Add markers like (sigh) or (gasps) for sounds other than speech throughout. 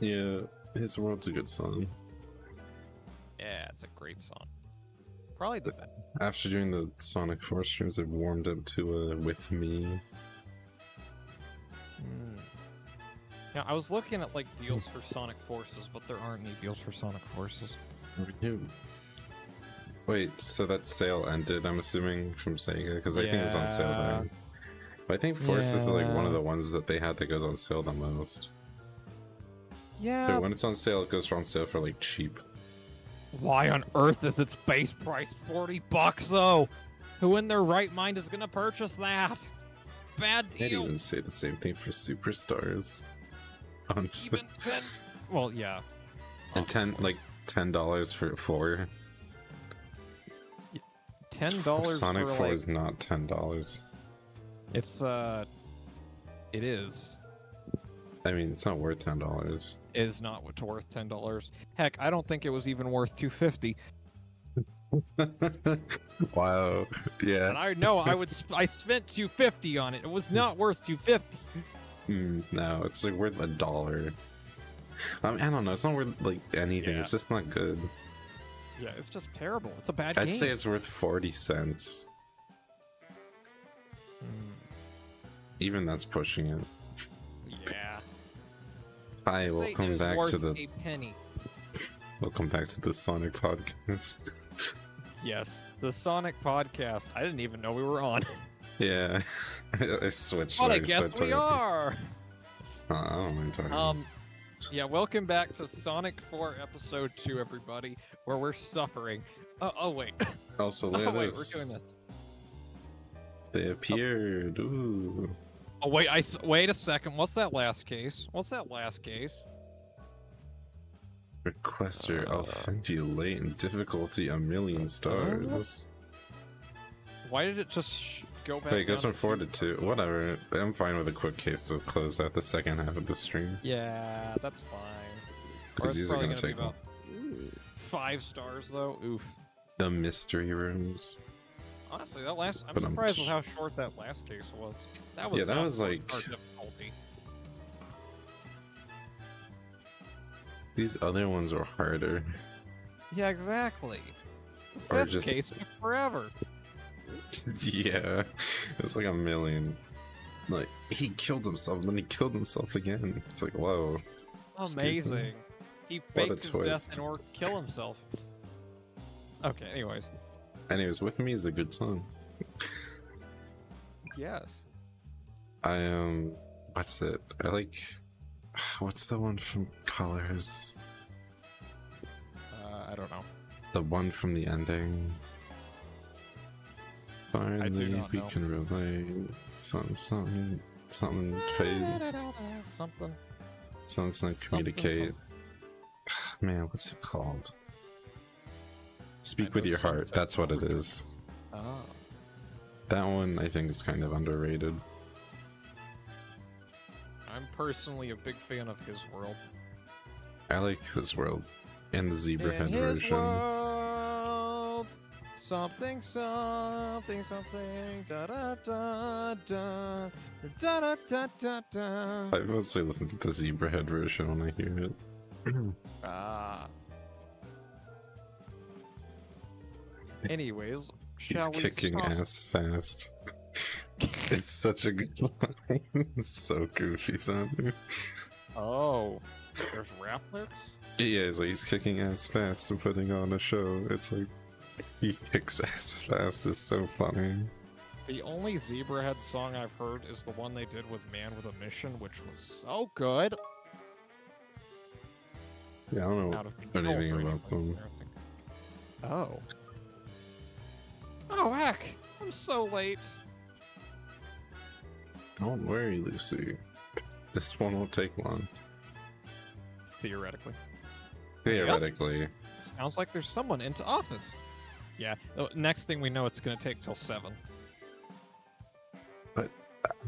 Yeah, his world's a good song. Yeah, it's a great song. Probably the best. After doing the Sonic Force streams, I've warmed up to uh, With Me. Mm. Now, I was looking at like deals for Sonic Forces, but there aren't any deals for Sonic Forces. Wait, so that sale ended, I'm assuming, from Sega? Because I think it was on sale Yeah. then. But I think Forces is like one of the ones that they had that goes on sale the most. Yeah. But when it's on sale, it goes for on sale for like cheap. Why on earth is its base price 40 bucks though? Who in their right mind is gonna purchase that? Bad I'd even say the same thing for Superstars. (laughs) On Even 10. Well, yeah. and ten like ten dollars for four. ten dollars Sonic for Four like, is not ten dollars. It's uh, it is I mean, it's not worth ten dollars. is not what's worth ten dollars. Heck, I don't think it was even worth two fifty. (laughs) wow. Yeah. And I know I would sp- I spent two fifty on it. It was not worth two fifty. Mm, no, it's like worth a dollar. I, mean, I don't know. It's not worth like anything. Yeah. It's just not good. Yeah, it's just terrible. It's a bad I'd game. say it's worth forty cents. Hmm, Even that's pushing it. Yeah. Hi, Say welcome back to the a penny. welcome back to the Sonic podcast. (laughs) Yes, the Sonic podcast. I didn't even know we were on. (laughs) yeah, (laughs) I switched. But I I guess we talking- are. Uh, I don't mind talking. Um, yeah, welcome back to Sonic 4 Episode 2, everybody, where we're suffering. Oh, oh wait. also, Oh, look wait, at we're doing this. They appeared. Ooh. Oh, wait, I wait a second. What's that last case? What's that last case? Requester, I'll Uh. find you late in difficulty a million stars. Why did it just go back? Wait, it goes from four to two. Whatever. I'm fine with a quick case to close out the second half of the stream. Yeah, that's fine. Because these are gonna gonna take about five stars, though. Oof. the mystery rooms. Honestly, that last I'm But I'm surprised with how short that last case was. That was Yeah, that was like- difficulty. These other ones are harder. Yeah, exactly. The Or fifth just- case took forever. (laughs) yeah, it's like a million. Like he killed himself, then he killed himself again. It's like whoa. Amazing. He faked his death twist. in order to kill himself. Okay, anyways. Anyways, with me is a good song. (laughs) Yes. I um, what's it? I like. What's the one from Colors? Uh, I don't know. The one from the ending. Finally, not we know. can relate. Something, something, something. Fade. Something. Something like communicate. Man, what's it called? Speak with your heart. That's what it is. Oh. That one I think is kind of underrated. I'm personally a big fan of his world. I like his world and the Zebrahead version. world, something, something, something, da da da da, da da da da da. I mostly listen to the Zebrahead version when I hear it. (clears throat) Ah. Anyways, He's kicking start? ass fast. (laughs) it's such a good line. (laughs) It's so goofy sounding. Oh, there's rap lyrics. Yeah, it's like he's kicking ass fast and putting on a show. It's like he kicks (laughs) ass fast. It's so funny. The only Zebrahead song I've heard is the one they did with Man with a Mission, which was so good. Yeah, I don't know. Out of control. anything about them. Oh. Oh heck! I'm so late. Don't worry, Lucy. This one won't take long. Theoretically. Theoretically. Sounds like there's someone into office. Yeah. the Next thing we know, it's gonna take till seven. But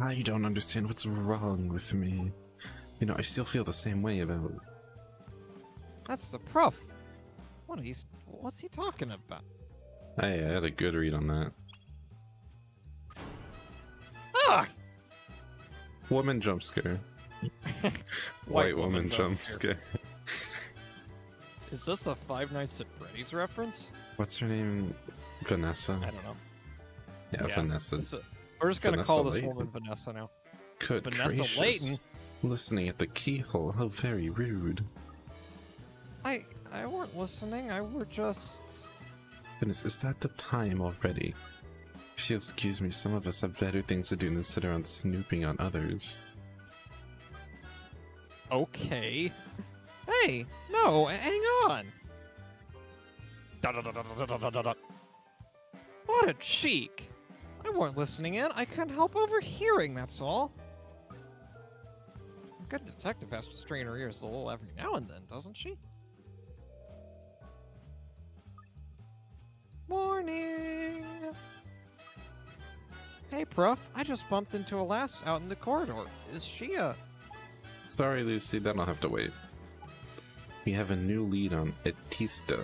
I don't understand what's wrong with me. You know, I still feel the same way about. That's the prof. What he's what's he talking about? Hey, I had a good read on that. Ah! Woman jump scare. (laughs) White, woman, jump scare. (laughs) Is this a Five Nights at Freddy's reference? What's her name? Vanessa. I don't know. Yeah, yeah. Vanessa. Is- we're just gonna Vanessa call this Layton. woman Vanessa now. Good Vanessa gracious. Layton? Listening at the keyhole. How very rude. I I weren't listening. I were just. Goodness, is that the time already? If you'll excuse me, some of us have better things to do than sit around snooping on others. Okay. Hey, no, hang on. What a cheek! I weren't listening in. I couldn't help overhearing. That's all. A good detective has to strain her ears a little every now and then, doesn't she? Morning. Hey, Prof. I just bumped into a lass out in the corridor. Is she a? Sorry, Lucy, that'll have to wait. We have a new lead on Etista.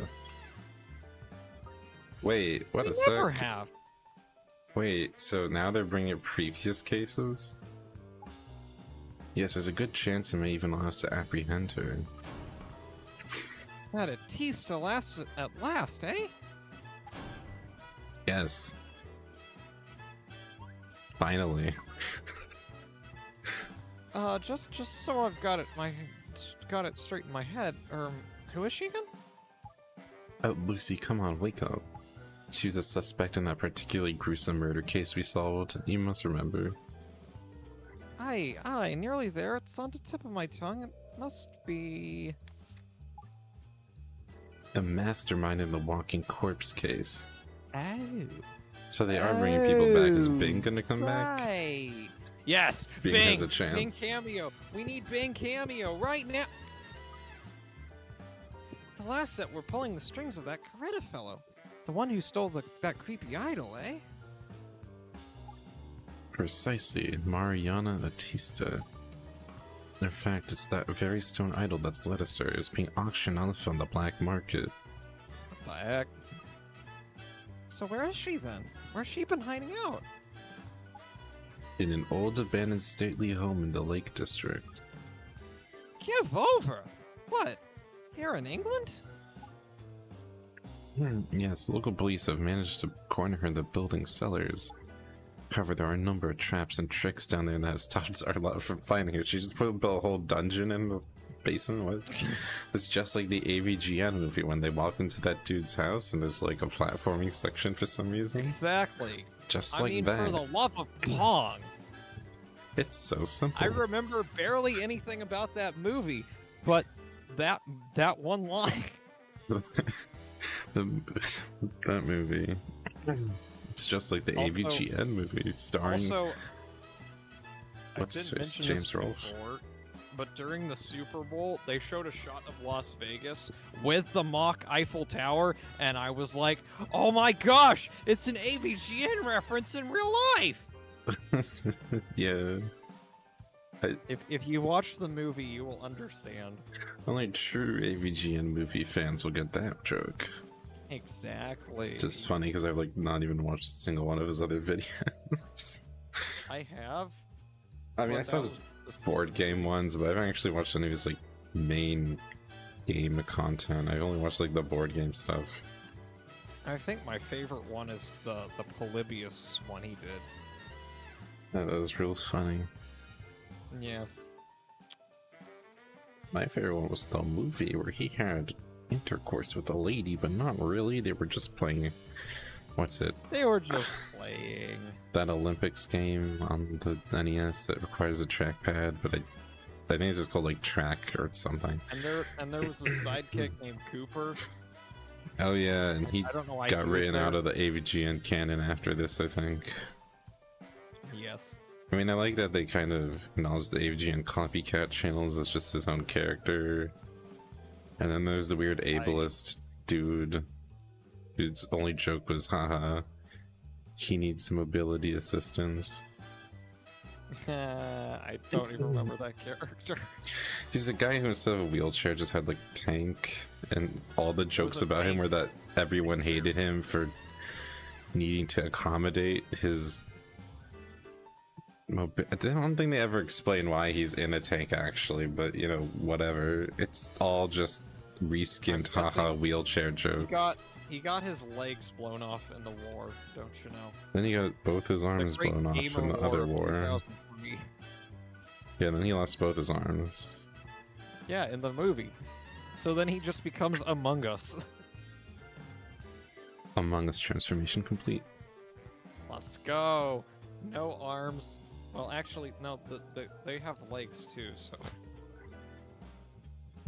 Wait, what we a never sec. have. Wait, so now they're bringing previous cases? Yes, there's a good chance it may even allow us to apprehend her. That Atista lasts at last, eh? Yes. Finally. (laughs) Uh, just just so I've got it my got it straight in my head. Um, who is she again? Oh, Lucy, come on, wake up. She was a suspect in that particularly gruesome murder case we solved. You must remember. Aye, aye, nearly there. It's on the tip of my tongue. It must be. The mastermind in the walking corpse case. Oh. So they are bringing people back. Is Oh, Bing gonna come back? Right. Yes. Bing Bing has a chance. Bing cameo. We need Bing cameo right now. The last set we're pulling the strings of that Coretta fellow. The one who stole the, that creepy idol, eh? Precisely, Mariana Atista. In fact, it's that very stone idol that's led us there is being auctioned off on the black market. What the heck? So where is she then? Where's she been hiding out? In an old abandoned stately home in the Lake District. Give over! What? Here in England? Hmm, Yes, local police have managed to corner her in the building's cellars. However, there are a number of traps and tricks down there that have stopped (laughs) our lot from finding her. She just put a whole dungeon in the basement. What? It's just like the AVGN movie when they walk into that dude's house and there's like a platforming section for some reason. Exactly. Just I like mean, that. for the love of Pong. It's so simple. I remember barely anything about that movie, but that that one line. (laughs) (laughs) the, that movie. It's just like the Also- AVGN movie starring. Also, What's I his? James Rolfe? before, but during the Super Bowl, they showed a shot of Las Vegas with the mock Eiffel Tower, and I was like, "Oh my gosh, it's an AVGN reference in real life!" (laughs) yeah. If if you watch the movie, you will understand Only true AVGN movie fans will get that joke. exactly. Just funny because I've like not even watched a single one of his other (laughs) videos. I have. I mean, I saw that his was- board game ones, but I haven't actually watched any of his like main game content. I've only watched like the board game stuff. I think my favorite one is the the Polybius one he did. Yeah, that was real funny. Yes. My favorite one was the movie where he had intercourse with a lady, but not really. They were just playing. What's it? They were just playing. That Olympics game on the NES that requires a trackpad, but I, I think it's just called like track or something. And there and there was a sidekick (laughs) named Cooper. Oh yeah, and he I don't know why got he written out of the AVGN canon after this. I think. Yes. I mean, I like that they kind of acknowledge the AVGN copycat channels as just his own character. And then there's the weird ableist dude whose only joke was, haha, he needs some mobility assistance. (laughs) I don't even remember that character. (laughs) He's a guy who instead of a wheelchair just had like tank, and all the jokes about him were that everyone hated him for needing to accommodate his mobi- I don't think they ever explain why he's in a tank actually, but you know, whatever. It's all just reskinned haha wheelchair He jokes. got he got his legs blown off in the war, don't you know? Then he got both his arms blown off in the other war. Yeah, then he lost both his arms. Yeah, in the movie. So then he just becomes Among Us. Among Us transformation complete. Let's go. No arms. Well, actually, no. The, the, they have legs too. So.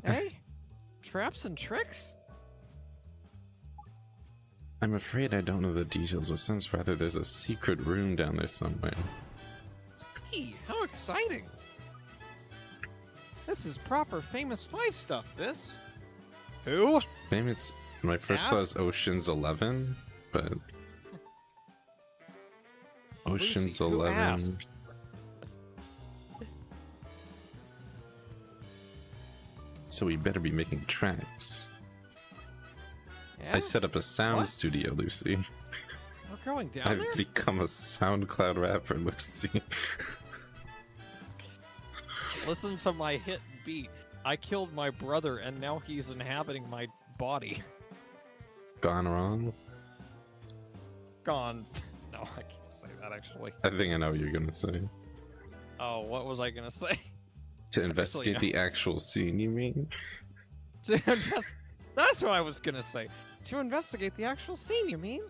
hey, (laughs) traps and tricks. I'm afraid I don't know the details, but sounds rather there's a secret room down there somewhere. Hey, how exciting! This is proper famous five stuff. This. Who? Maybe it's my first thought is Ocean's Eleven, but Ocean's Lucy, Eleven. So we better be making tracks. Yeah, I set up a sound What? studio, Lucy. we're going down I've there. become a SoundCloud rapper, Lucy. Listen to my hit beat. I killed my brother, and now he's inhabiting my body. Gone wrong? Gone. (laughs) No, I can't say that actually. I think I know what you're gonna say. Oh, what was I gonna say? To investigate no. the actual scene, you mean? (laughs) To invest- That's what I was gonna say. To investigate the actual scene, you mean?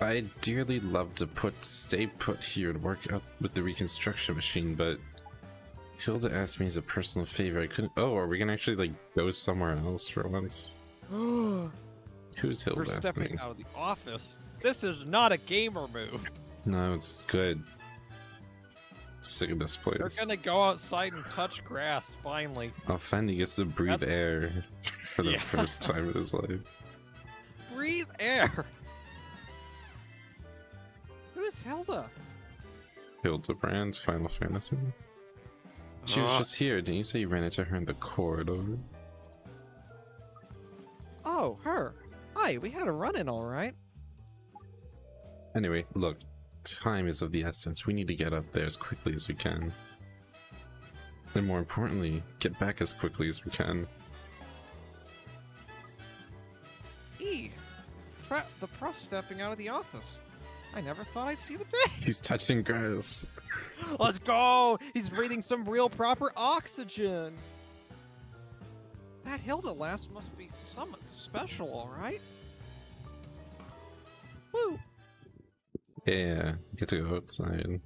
I'd dearly love to put stay put here and work out with the reconstruction machine, but Hilda asked me as a personal favor. I couldn't. Oh, are we gonna actually like go somewhere else for once? We're (gasps) Who's Hilda? I stepping mean, out of the office. This is not a gamer move. no, it's good. Sick of this place. We're gonna go outside and touch grass, finally. Oh, finally gets to breathe That's- air (laughs) for the Yeah. first time in his life. Breathe air! Who is Hilda? Hildebrand, Final Fantasy. She was Ah. just here. Didn't you say you ran into her in the corridor? Oh, her. Hi, we had a run-in, alright. Anyway, look, time is of the essence. We need to get up there as quickly as we can. And more importantly, get back as quickly as we can. E. The prof stepping out of the office. I never thought I'd see the day. (laughs) He's touching grass. (laughs) Let's go! He's breathing some real proper oxygen. That Hilda last must be something special, alright? Woo! Yeah, get to go outside.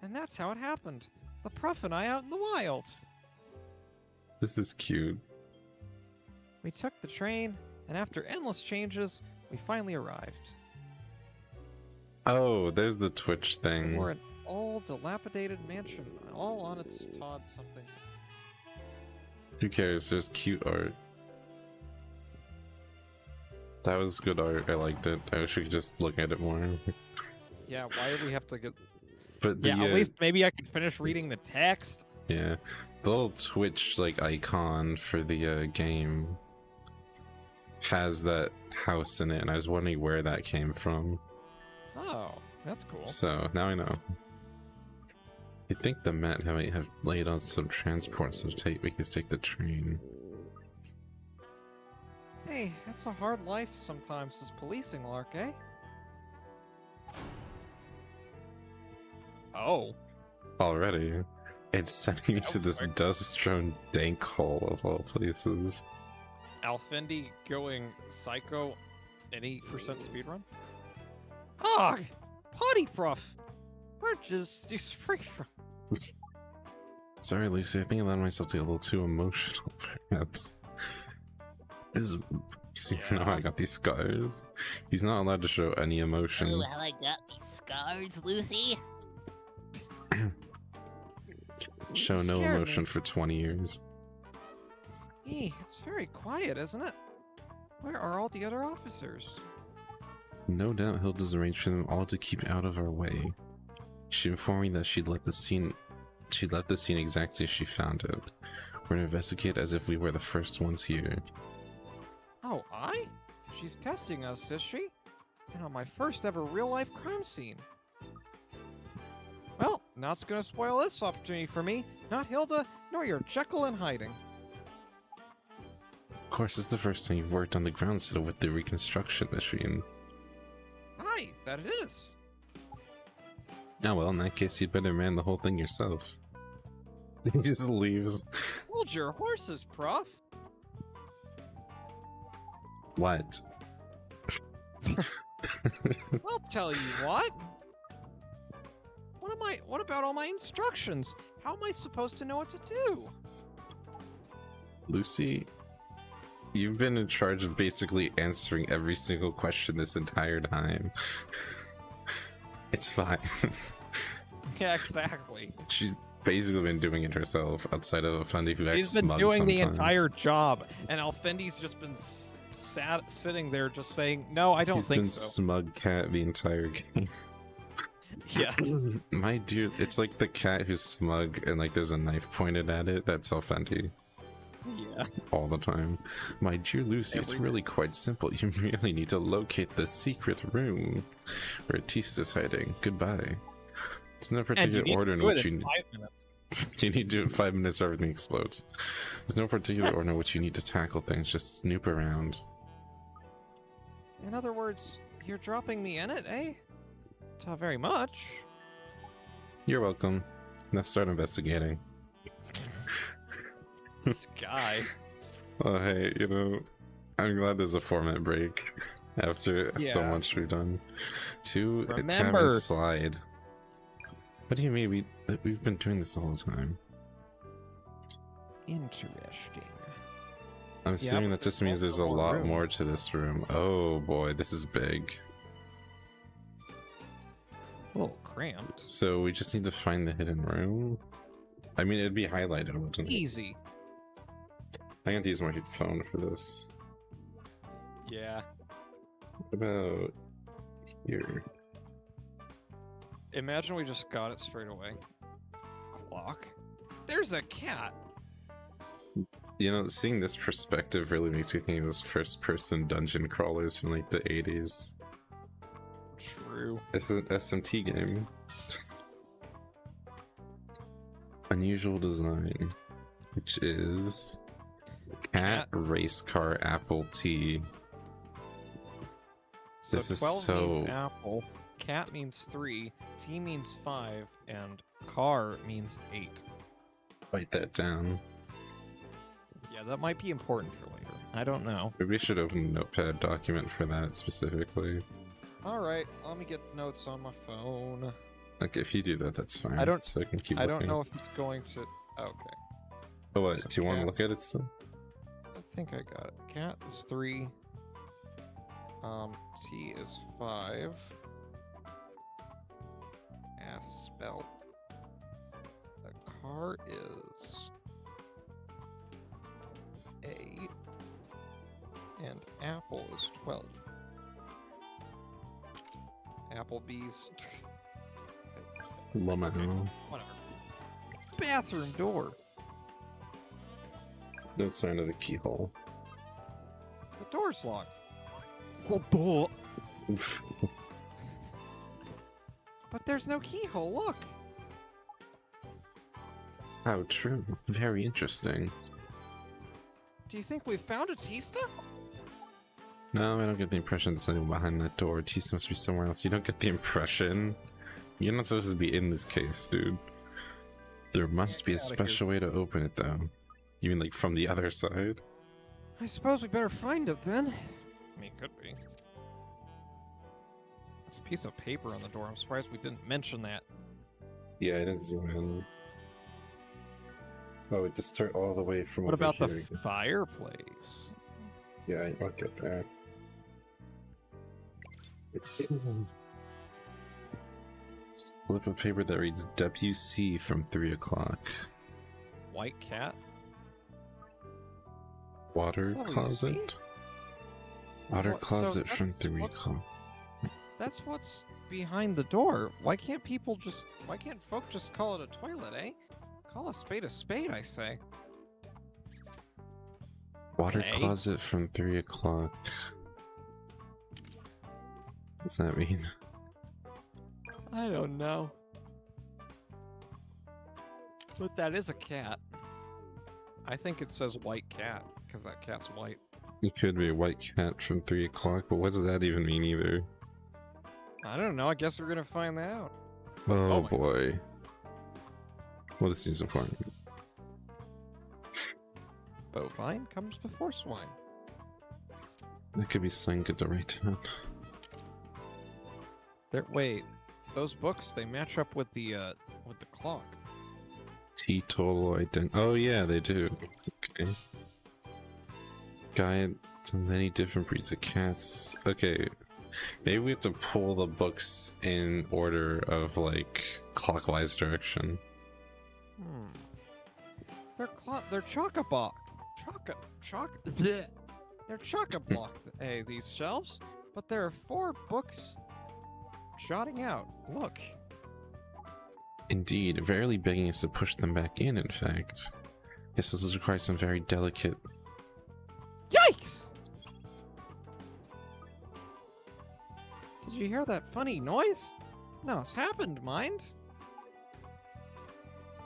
And that's how it happened. The prof and I out in the wild. This is cute. We took the train, and after endless changes, we finally arrived. Oh, there's the Twitch thing. We're an old, dilapidated mansion, all on its Todd something. Who cares? There's cute art. That was good art. I liked it. I wish we could just look at it more. Yeah, why do we have to get? But the, Yeah, at uh, least maybe I can finish reading the text. Yeah, the little Twitch like icon for the uh, game has that house in it, and I was wondering where that came from. Oh, that's cool. So now I know. I think the Met might have laid on some transport so take we can take the train. Hey, it's a hard life sometimes as policing, Lark, eh? Oh. Already, it's (laughs) sending me to this dust-strewn dank hole of all places. Alfendi going psycho an 8% speedrun? Ah! Potty prof! Where just (laughs) these free from? (laughs) Sorry, Lucy. I think I allowed myself to get a little too emotional, perhaps. This is. (laughs) You see Yeah. now I got these scars. He's not allowed to show any emotion. Ooh, how I got these scars, Lucy. (clears throat) show no scared me. emotion for 20 years. Hey, it's very quiet, isn't it? Where are all the other officers? No doubt Hilda's arranged for them all to keep out of our way. She informed me that she'd let the scene she left the scene exactly as she found it. We're gonna investigate as if we were the first ones here. Oh, I? She's testing us, is she? And on my first ever real life crime scene. Well, not gonna spoil this opportunity for me. Not Hilda, nor your Jekyll in hiding. Of course, it's the first time you've worked on the ground settle with the reconstruction machine. Aye, that it is. Oh well, in that case, you'd better man the whole thing yourself. (laughs) He just leaves. Hold your horses, Prof. What? I'll tell you what. What am I? What about all my instructions? How am I supposed to know what to do? Lucy, you've been in charge of basically answering every single question this entire time. (laughs) it's fine. (laughs) Yeah, exactly. She's basically been doing it herself outside of Alfendi who acts He's been doing the entire job, and Alfendi's just been sat sitting there, just saying, "No, I don't He's think been so." smug cat the entire game. (laughs) Yeah, (clears throat) My dear, it's like the cat who's smug and like there's a knife pointed at it. That's Alfendi yeah. all the time. My dear Lucy, it's Every- really quite simple. (laughs) You merely need to locate the secret room where Tista's hiding. Goodbye. It's no particular order in which you (laughs) minutes. you need to do it in five minutes or everything explodes. There's no particular order in which you need to tackle things. Just snoop around. In other words, you're dropping me in it, eh? Not very much. You're welcome. Let's start investigating. This guy. (laughs) Oh, hey, you know, I'm glad there's a format break (laughs) after so much we've done. Two uh, Remember- slide. What do you mean we we've been doing this the whole time? Interesting. I'm assuming that just means there's a lot room. more to this room. Oh boy, this is big. A little cramped. So we just need to find the hidden room. I mean, it'd be highlighted, wouldn't it? Easy. I got to use my phone for this. Yeah. What about here? Imagine we just got it straight away. Clock. There's a cat. You know, seeing this perspective really makes me think of those first-person dungeon crawlers from like the 80s. True. It's an SMT game. Unusual design, which is cat, Cat. race car apple T. So This is 12 means so- apple, cat means 3, T means 5, and car means 8. Write that down. Yeah, that might be important for later. I don't know. Maybe we should open a notepad document for that specifically. Alright, let me get the notes on my phone. Like, if you do that, that's fine. I don't- So I can keep. I don't know if it's going to. Okay. Oh, what? so Do you want to look at it still? I think I got it. Cat is 3. Um, T is 5. As spell. The car is 8. And apple is 12. Applebee's. It's- Lamau. Whatever. Bathroom door. No sign of a keyhole. The door's locked. Well, duh. Oof. (laughs) But there's no keyhole, look! How true. Very interesting. Do you think we found a Tista? No, I don't get the impression there's anyone behind that door. Tisa must be somewhere else. You don't get the impression. You're not supposed to be in this case, dude. There must be a Get outta here. special way to open it, though. You mean like from the other side? I suppose we better find it then. I mean, could be. This piece of paper on the door, I'm surprised we didn't mention that. Yeah, I didn't zoom in. Oh, it just start all the way from What about the fireplace? Yeah, I'll get there. Slip of paper that reads WC from 3 o'clock. White cat? Water closet? Water What- so closet from that's 3 what- o'clock. That's what's behind the door. Why can't people just. Why can't folk just call it a toilet, eh? Call a spade a spade, I say. Water Okay. closet from 3 o'clock. What's that mean? I don't know. But that is a cat. I think it says white cat, because that cat's white. It could be a white cat from 3 o'clock, but what does that even mean either? I don't know, I guess we're gonna find that out. Oh, Oh boy. Well, this is important. Bovine comes before swine. That could be saying at the right time. There wait, those books they match up with the uh with the clock. Teetotal ident. Oh, yeah, they do. Okay. Guide to many different breeds of cats. Okay. Maybe we have to pull the books in order of like clockwise direction. Hmm. They're clock they're chock-a-block. Chock chock bleh. They're chock-a-block (laughs) hey, these shelves, but there are four books jotting out. Look. Indeed, verily begging us to push them back in, in fact. Yes, this will require some very delicate. Yikes! Did you hear that funny noise? No, it's happened, mind.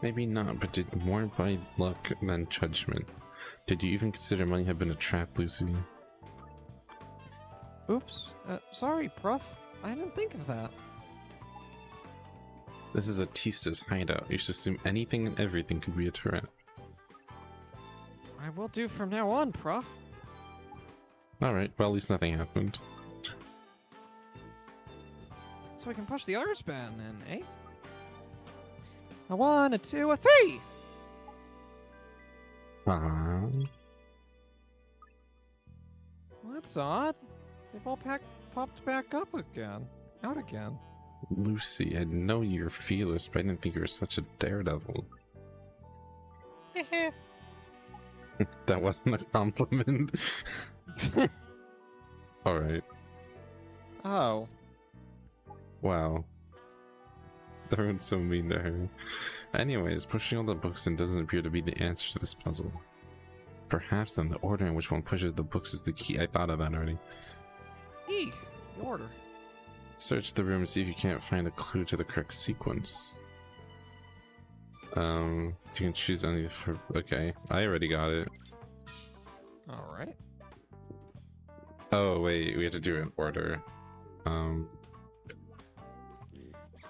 Maybe not, but did more by luck than judgment. Did you even consider money had been a trap, Lucy? Oops. Uh, sorry, Prof. I didn't think of that. This is a Tista's hideout. You should assume anything and everything could be a trap. I will do from now on, Prof. Alright, well, at least nothing happened. So we can push the others button in, eh? A one, a two, a three! Well, that's odd. They've all pack- popped back up again. Out again. Lucy, I know you're fearless, but I didn't think you were such a daredevil. (laughs) that wasn't a compliment. (laughs) Alright, oh. wow. (laughs) Everyone's so mean to her. Anyways, pushing all the books in doesn't appear to be the answer to this puzzle. Perhaps then the order in which one pushes the books is the key. I thought of that already. E. The order. Search the room and see if you can't find a clue to the correct sequence. Um, you can choose any for. Okay, I already got it. Alright. Oh wait, we have to do it in order. Um.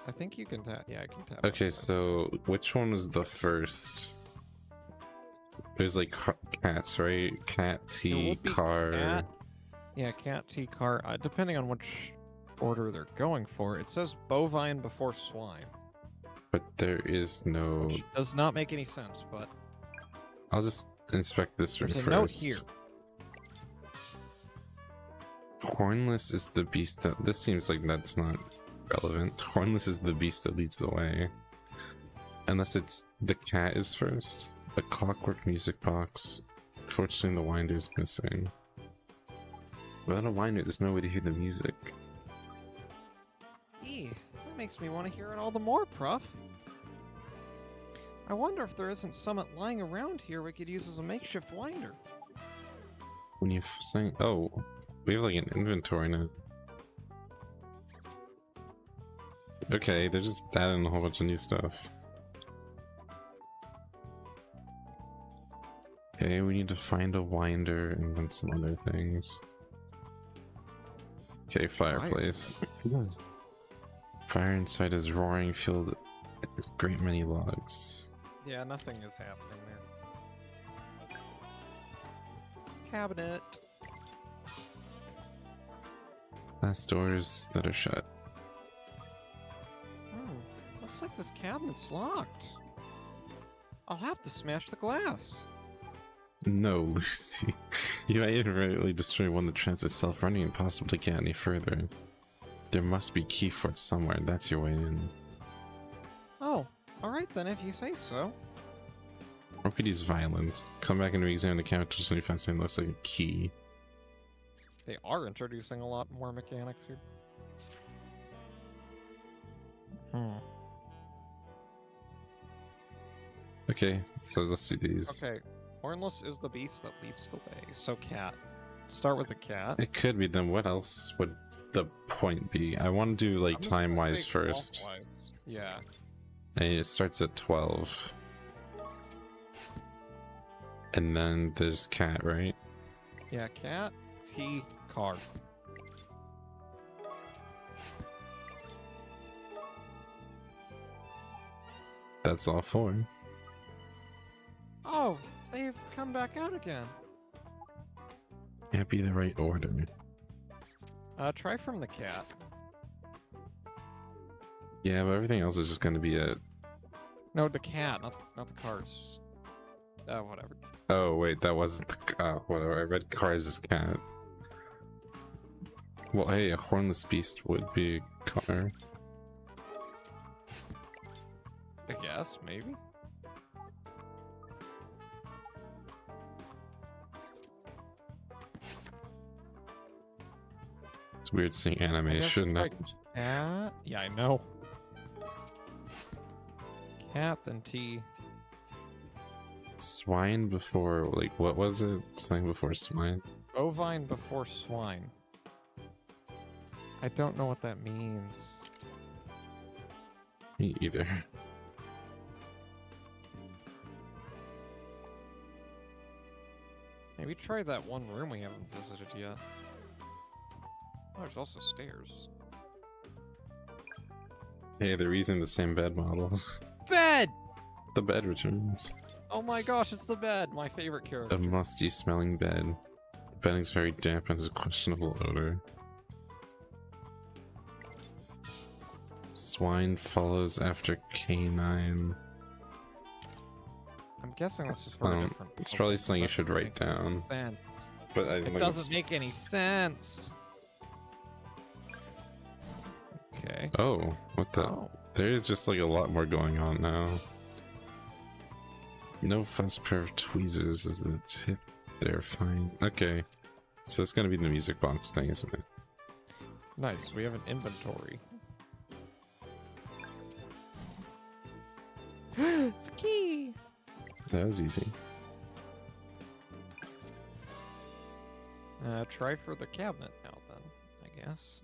I think you can tap. Yeah, I can tap. Okay, so which one was the first? There's like cats, right? Cat, T, car. cat. Yeah, cat, T, car. Uh, depending on which order they're going for, it says bovine before swine. But there is no. Which does not make any sense, but I'll just inspect this one there's first. a note here. Hornless is the beast that. This seems like that's not relevant. (laughs) Hornless is the beast that leads the way. Unless it's the cat is first. A clockwork music box. Fortunately, the winder is missing. Without a winder, there's no way to hear the music. E, that makes me want to hear it all the more, Prof. I wonder if there isn't summit lying around here we could use as a makeshift winder. When you saying, oh, we have like an inventory now. Okay, they're just adding a whole bunch of new stuff. Okay, we need to find a winder and then some other things. Okay, fireplace. Fire inside is roaring, filled with a great many logs. Yeah, nothing is happening there. Cabinet. Last doors that are shut. Looks like this cabinet's locked. I'll have to smash the glass. No, (laughs) Lucy. You might inadvertently destroy one that traps itself, running impossible to get any further. There must be key for it somewhere. That's your way in. Oh, alright then, if you say so. Or could use violence. Come back and re-examine the characters when you find something looks like a key. They are introducing a lot more mechanics here. Hmm. Okay, so let's do these. Okay, Hornless is the beast that leads the way. So cat. Start with the cat. It could be then what else would the point be? I want to do like time wise first. clockwise. Yeah. And it starts at 12. And then there's cat, right? Yeah, cat, T, car. That's all four. Oh, they've come back out again. Can't be the right order. Uh, try from the cat. Yeah, but everything else is just gonna be a. No, the cat, not not the cars. Uh, whatever. Oh wait, that wasn't the. Uh, whatever. I read cars as cat. Well, hey, a hornless beast would be a car. I guess maybe. It's weird seeing animation. try cat. Yeah, I know. Cat then T. Swine before, like, what was it? Something before swine? Bovine before swine. I don't know what that means. Me either. Maybe try that one room we haven't visited yet. Oh, there's also stairs. Hey, they're using the same bed model. (laughs) Bed! the bed returns. Oh my gosh, it's the bed! My favorite character. A musty smelling bed. The bedding's very damp and has a questionable odor. Swine follows after canine. I'm guessing this is for a Um, different. It's probably something you should write down. Sense. But I It like doesn't make any sense. Okay. Oh, what the? Oh. There is just like a lot more going on now. No fuss pair of tweezers is the tip. They're fine. Okay. So it's gonna be the music box thing, isn't it? Nice. We have an inventory. (gasps) it's a key. That was easy. Uh, try for the cabinet now, then. I guess.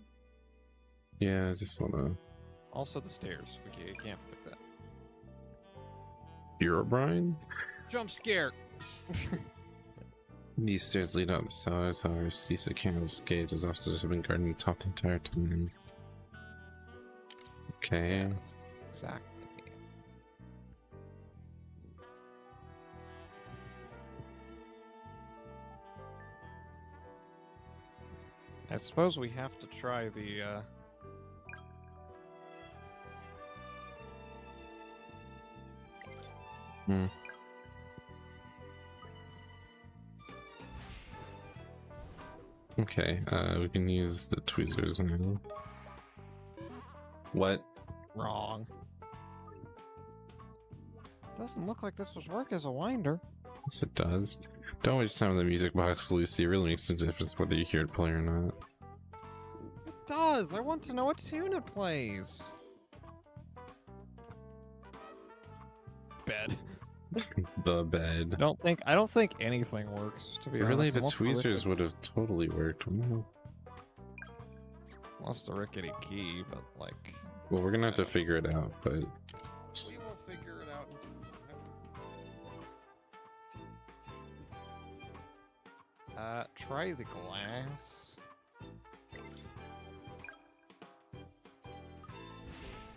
Yeah, I just wanna. Also the stairs. We can't, can't forget that. You're Brian? Jump scare. (laughs) These stairs lead out the cellars, however, Stisa can't escape as officers have been guarding the top the entire time. Okay. Exactly. I suppose we have to try the uh Hmm. Okay, uh, we can use the tweezers now. What? wrong. Doesn't look like this was work as a winder. Yes, it does. Don't waste time on the music box, Lucy. It really makes no difference whether you hear it play or not. It does. I want to know what tune it plays. The bed. I don't think I don't think anything works to be Really, honest. Really, the unless tweezers rickety- would have totally worked. Well, unless the rickety key, but like Well, we're gonna have to figure it out, but we will figure it out. Uh, try the glass.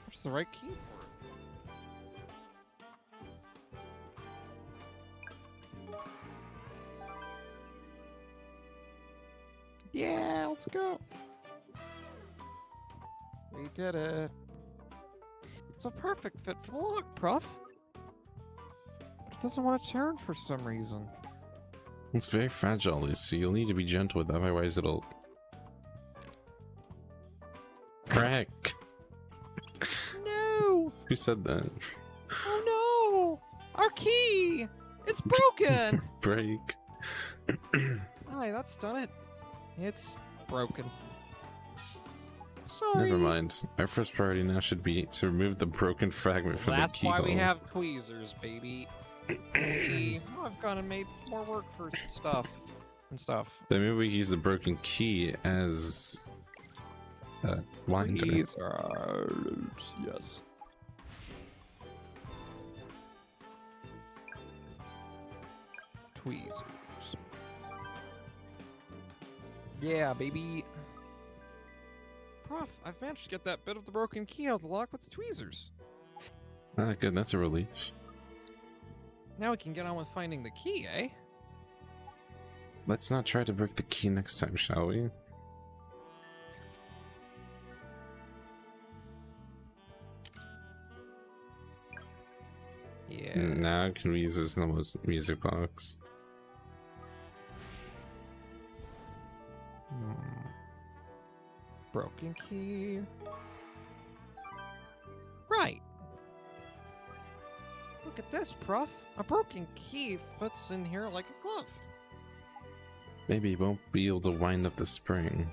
What's the right key for it? Yeah, let's go. We did it. It's a perfect fit for the lock, Prof. But it doesn't want to turn for some reason. it's very fragile, Lucy. You'll need to be gentle with it, otherwise it'll crack. (laughs) No! (laughs) Who said that? Oh no! Our key! It's broken! (laughs) Break. (clears throat) Aye, that's done it. It's broken. Sorry. Never mind. Our first priority now should be to remove the broken fragment from That's the keyhole. That's why we have tweezers, baby. Hey, I've gone and made more work for stuff and stuff. Then maybe we use the broken key as Uh, winder. Tweezers. Yes. Tweezers. Yeah, baby. Prof, I've managed to get that bit of the broken key out of the lock with the tweezers. Ah, good. That's a relief. Now we can get on with finding the key, eh? Let's not try to break the key next time, shall we? Yeah. Now can we use this normal music box? Broken key. Right. Look at this, Prof. A broken key fits in here like a glove. Maybe you won't be able to wind up the spring.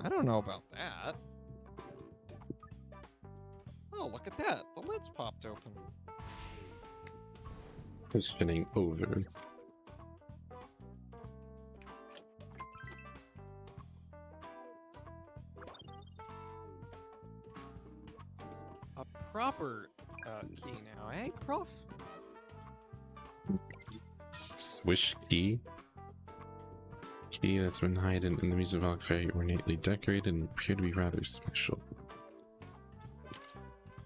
I don't know about that. Oh, look at that. The lid's popped open. It's spinning over. Proper uh, key now, eh, Prof? Swish key. Key that's been hidden in the music very ornately decorated and appear to be rather special.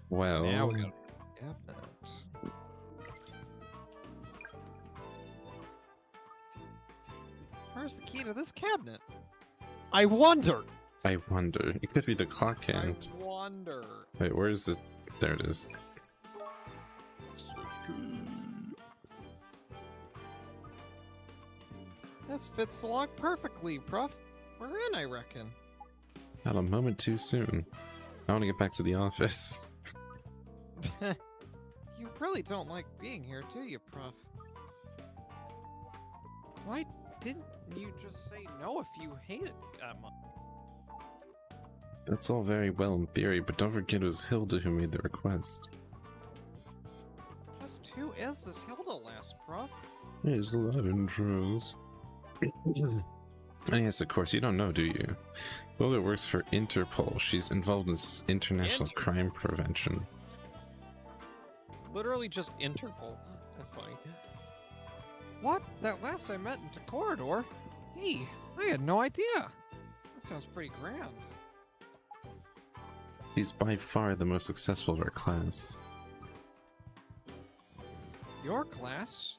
Well, Now we got cabinet. Where's the key to this cabinet? I wonder. I wonder. It could be the clock hand. I wonder. Wait, where is it? There it is. This fits the lock perfectly, Prof. We're in, I reckon. Not a moment too soon. I want to get back to the office. (laughs) you really don't like being here, do you, Prof? Why didn't you just say no if you hated Emma? That's all very well in theory, but don't forget it was Hilda who made the request. Just who is this Hilda Prof? Here's love intros. and yes, of course, you don't know, do you? Hilda works for Interpol. She's involved in international Inter- crime prevention. Literally just Interpol. That's funny. What? That last I met in the corridor? Hey, I had no idea. That sounds pretty grand. She's by far the most successful of our class. Your class?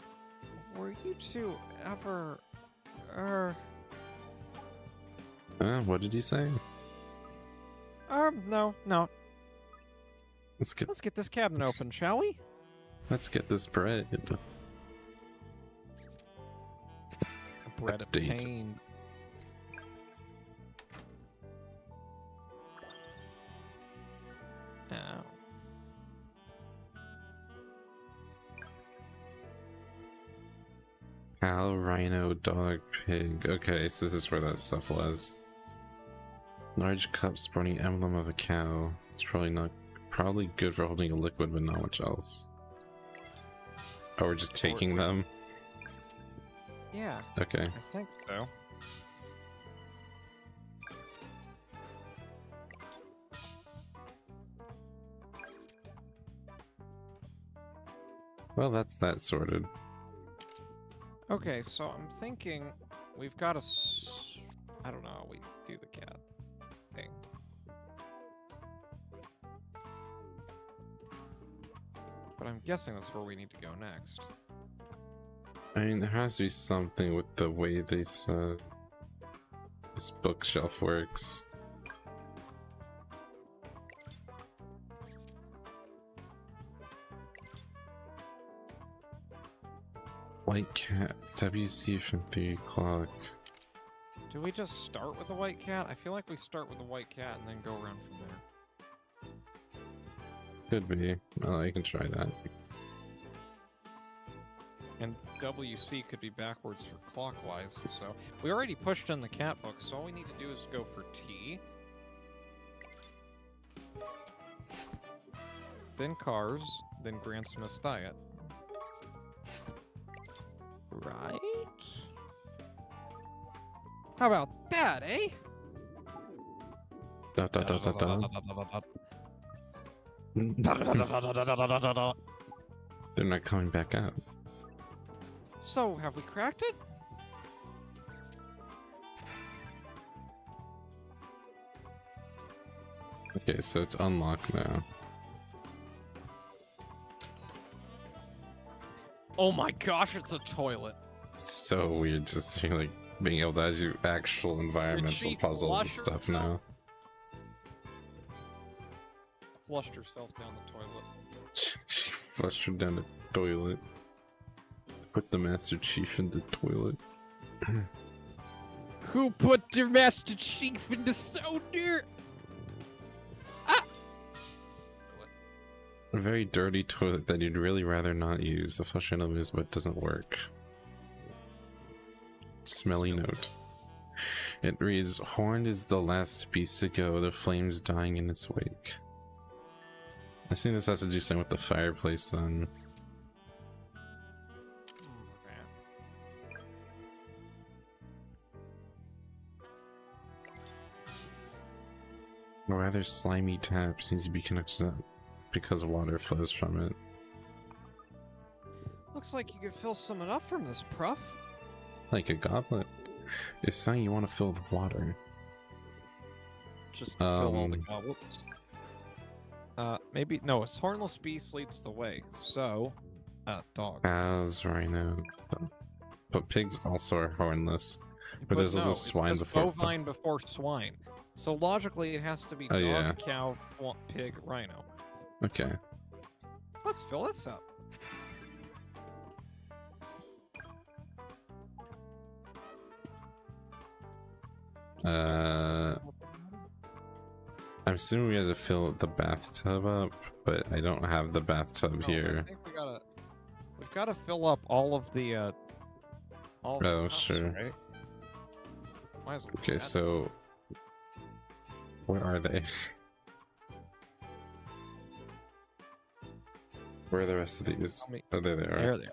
Were you two ever. Er. Huh? What did he say? Um, no, no. Let's get Let's get this cabinet open, shall we? let's get this bread. Bread Update. obtained. Uh, Ow. Cow, rhino, dog, pig. Okay, so this is where that stuff was. Large cup sporting emblem of a cow. It's probably not probably good for holding a liquid, but not much else. Oh, we're just taking them? Yeah, Okay. I think so. Well, that's that sorted. Okay, so I'm thinking we've got to. S- I don't know. how We do the cat thing. But I'm guessing that's where we need to go next. I mean, there has to be something with the way this, uh, this bookshelf works. White cat, WC from 3 o'clock. Do we just start with the white cat? I feel like we start with the white cat and then go around from there. Could be. Oh, I can try that. And WC could be backwards for clockwise. So we already pushed in the cat book, so all we need to do is go for T. Then cars, then Grand Smith's diet. Right? How about that, eh? They're not coming back out. So, have we cracked it? Okay, so it's unlocked now. Oh my gosh, it's a toilet. It's so weird see (laughs) like being able to you actual environmental puzzles and stuff now? now. Flushed herself down the toilet. (laughs) She flushed her down the toilet. Put the Master Chief in the toilet. (clears throat) Who put the Master Chief in the soda? Very dirty toilet that you'd really rather not use. The flush handle moves but doesn't work. Smelly note. It reads, Horn is the last beast to go, the flames dying in its wake. I assume this has to do something with the fireplace then. Oh, A rather slimy tap seems to be connected up because water flows from it. Looks like you could fill someone up from this, Pruff. Like a goblet. It's saying you want to fill with water. Just fill all the Um, goblets. Uh, maybe no. A hornless beast leads the way. So, uh, dog. Cows, rhino. But pigs also are hornless. But there's also no, it's swine 'cause before- bovine before swine. So logically, it has to be Oh, dog, yeah. cow, swan, pig, rhino. Okay. Let's fill this up. Uh, I'm assuming we have to fill the bathtub up, but I don't have the bathtub No, I here. think we gotta. We've got to fill up all of the. Uh, all of the Oh, cups, sure. Right? Well Okay, so where are they? (laughs) Where are the rest of these? Oh, there they are. There they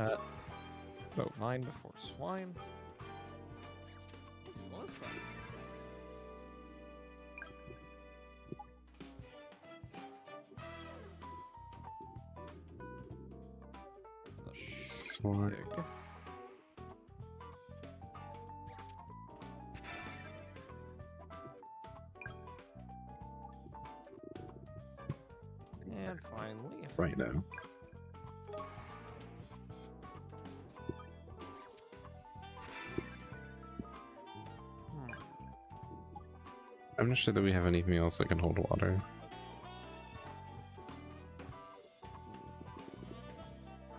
are. Uh, bovine before swine. This up. The Swine. Right now. I'm not sure that we have anything else that can hold water.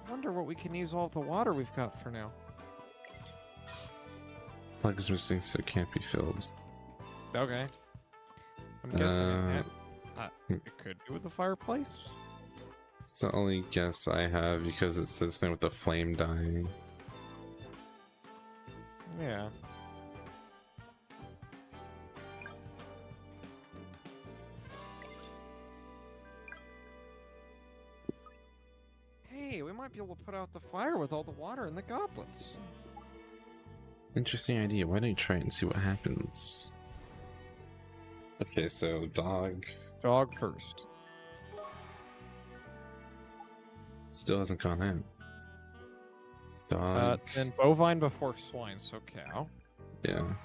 I wonder what we can use all the water we've got for now. Plug is missing, so it can't be filled. Okay. I'm guessing Uh, it, uh, it could do with the fireplace. It's the only guess I have because it says something with the flame dying. Yeah. Hey, we might be able to put out the fire with all the water in the goblets. Interesting idea. Why don't you try it and see what happens? Okay, so dog Dog first. Still hasn't gone out. Uh, then bovine before swine, so cow. yeah. Then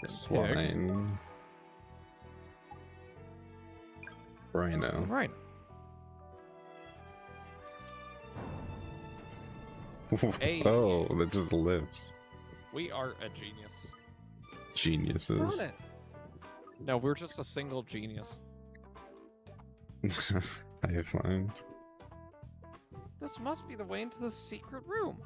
pig, Swine. Rhino. Right. Hey. (laughs) oh, that just lives. We are a genius. Geniuses. No, we're just a single genius. (laughs) I find. This must be the way into the secret room.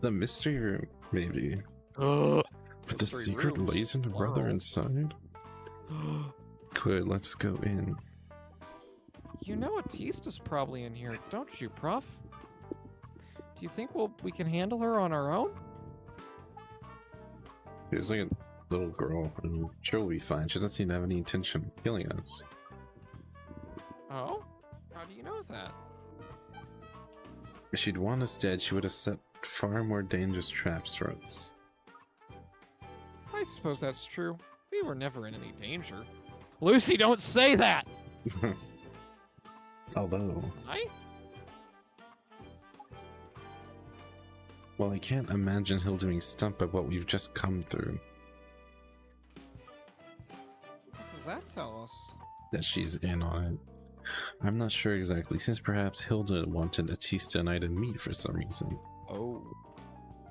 The mystery room, maybe. (gasps) But the secret room. lays in a brother Wow. inside? (gasps) Good, let's go in. You know Atista's probably in here, don't you, Prof? Do you think we'll, we can handle her on our own? There's like a little girl. Sure we'll be fine. She doesn't seem to have any intention of killing us. Oh? How do you know that? If she'd want us dead, she would have set far more dangerous traps for us. I suppose that's true. We were never in any danger. Lucy, don't say that! (laughs) Although, I? well, I can't imagine Hilda being stumped by what we've just come through. Does that tell us? That she's in on it. I'm not sure exactly, since perhaps Hilda wanted Atista and I to meet for some reason. Oh.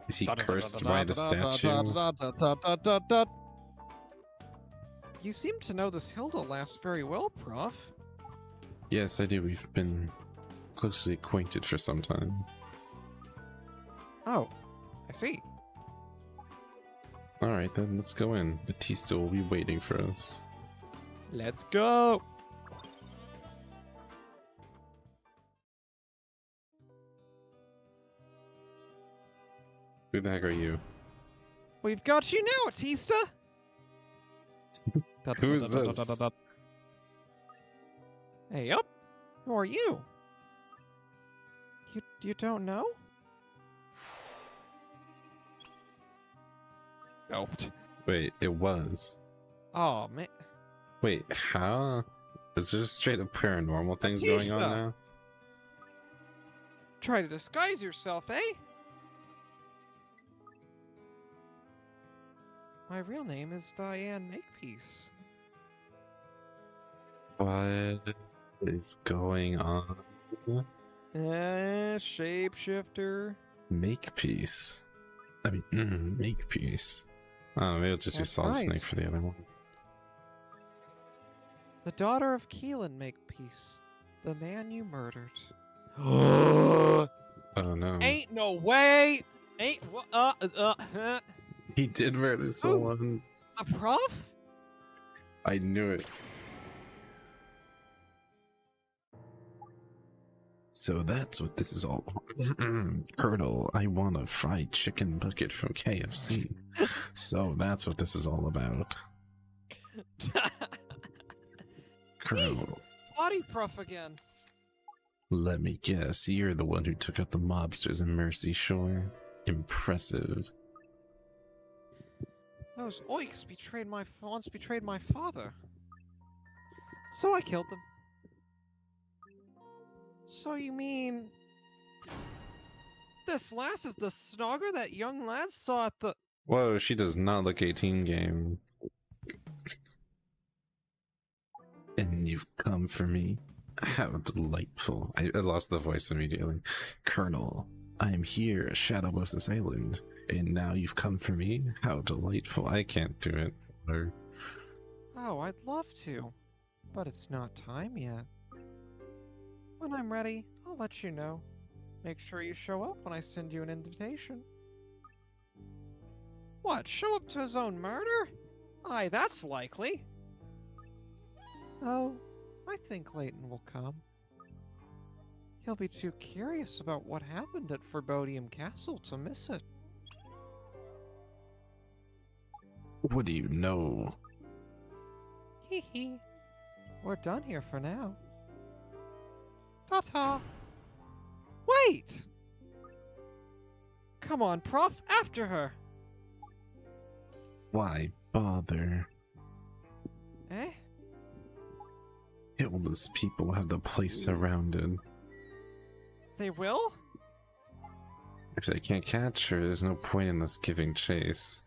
Is he cursed by the statue? You seem to know this Hilda lass very well, Prof. Yes, I do. We've been closely acquainted for some time. Oh, I see. Alright, then let's go in. Batista will be waiting for us. Let's go! Who the heck are you? We've got you now, Atista! (laughs) Who is this? Hey, up! Who are you? You you don't know? Oh, Wait, it was. oh man. Wait, how? Is there straight up paranormal things going on now? Try to disguise yourself, eh? My real name is Diane Makepeace. What is going on? Eh, shapeshifter. Makepeace. I mean, mm, make peace. Oh, maybe I'll just use That's Solid right. Snake for the other one. The daughter of Keelan make peace. The man you murdered. (gasps) Oh no. Ain't no way! Ain't uh uh uh He did murder someone. the prof? I knew it. So that's what this is all. (clears throat) Colonel, I want a fried chicken bucket from KFC. (laughs) so that's what this is all about. (laughs) Colonel, Body prof again. let me guess, you're the one who took out the mobsters in Mercy Shore. Impressive. Those oiks betrayed my once betrayed my father. So I killed them. So you mean this lass is the snogger that young lad saw at the Whoa, she does not look 18 game. And you've come for me? How delightful. I, I lost the voice immediately. Colonel, I'm here at Shadow Moses Island, and now you've come for me? How delightful. I can't do it. Or, Oh, I'd love to. But it's not time yet. When I'm ready, I'll let you know. Make sure you show up when I send you an invitation. What, show up to his own murder? Aye, that's likely. Oh, I think Layton will come. He'll be too curious about what happened at Forebodium Castle to miss it. what do you know? Hee hee. We're done here for now. Ta ta. Wait! Come on, Prof, after her! Why bother? Eh? Hilda's people have the place surrounded. They will? If they can't catch her, there's no point in us giving chase.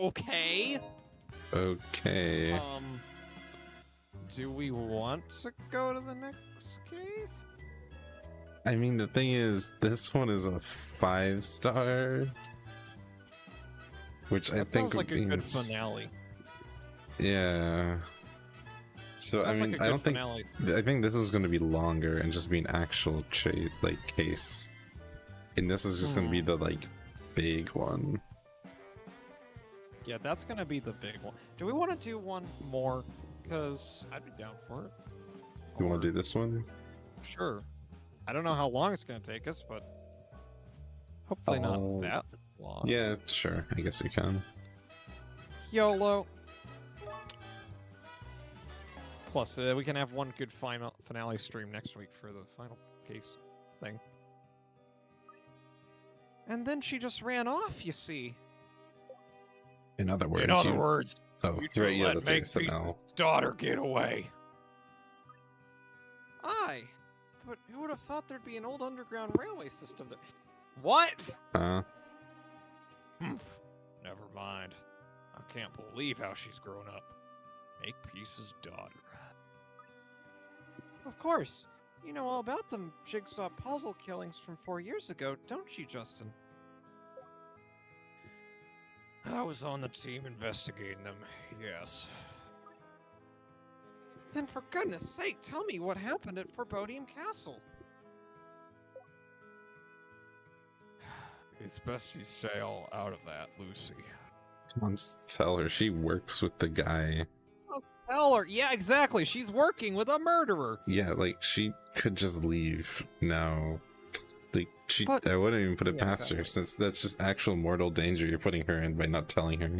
Okay. Okay. Um. Do we want to go to the next case? I mean, the thing is, this one is a five star, which I think sounds like a good finale. Yeah. So Sounds I mean, like I don't think finale. I think this is going to be longer and just be an actual chase like case, and this is just going to be Hmm. the like big one. Yeah, that's gonna be the big one. Do we want to do one more? Because I'd be down for it. You want to do this one? Sure. I don't know how long it's gonna take us, but hopefully Oh, not that long. Yeah, sure. I guess we can. YOLO. Plus, uh, we can have one good final finale stream next week for the final case thing. And then she just ran off, you see. In other words, In other you- words, oh, you right, yeah, let that's right. Makepeace's SNL. daughter get away. Aye, but who would have thought there'd be an old underground railway system there? What? Uh, Humph. Never mind. I can't believe how she's grown up. Make Peace's daughter. Of course. You know all about them jigsaw puzzle killings from four years ago, don't you, Justin? I was on the team investigating them, yes. Then for goodness sake, tell me what happened at Forebodium Castle. It's best you stay all out of that, Lucy. come on, just tell her she works with the guy. I'll Tell her. Yeah, exactly. She's working with a murderer. Yeah, like she could just leave now. Like she, But- I wouldn't even put it Yeah, past her, since that's just actual mortal danger you're putting her in by not telling her.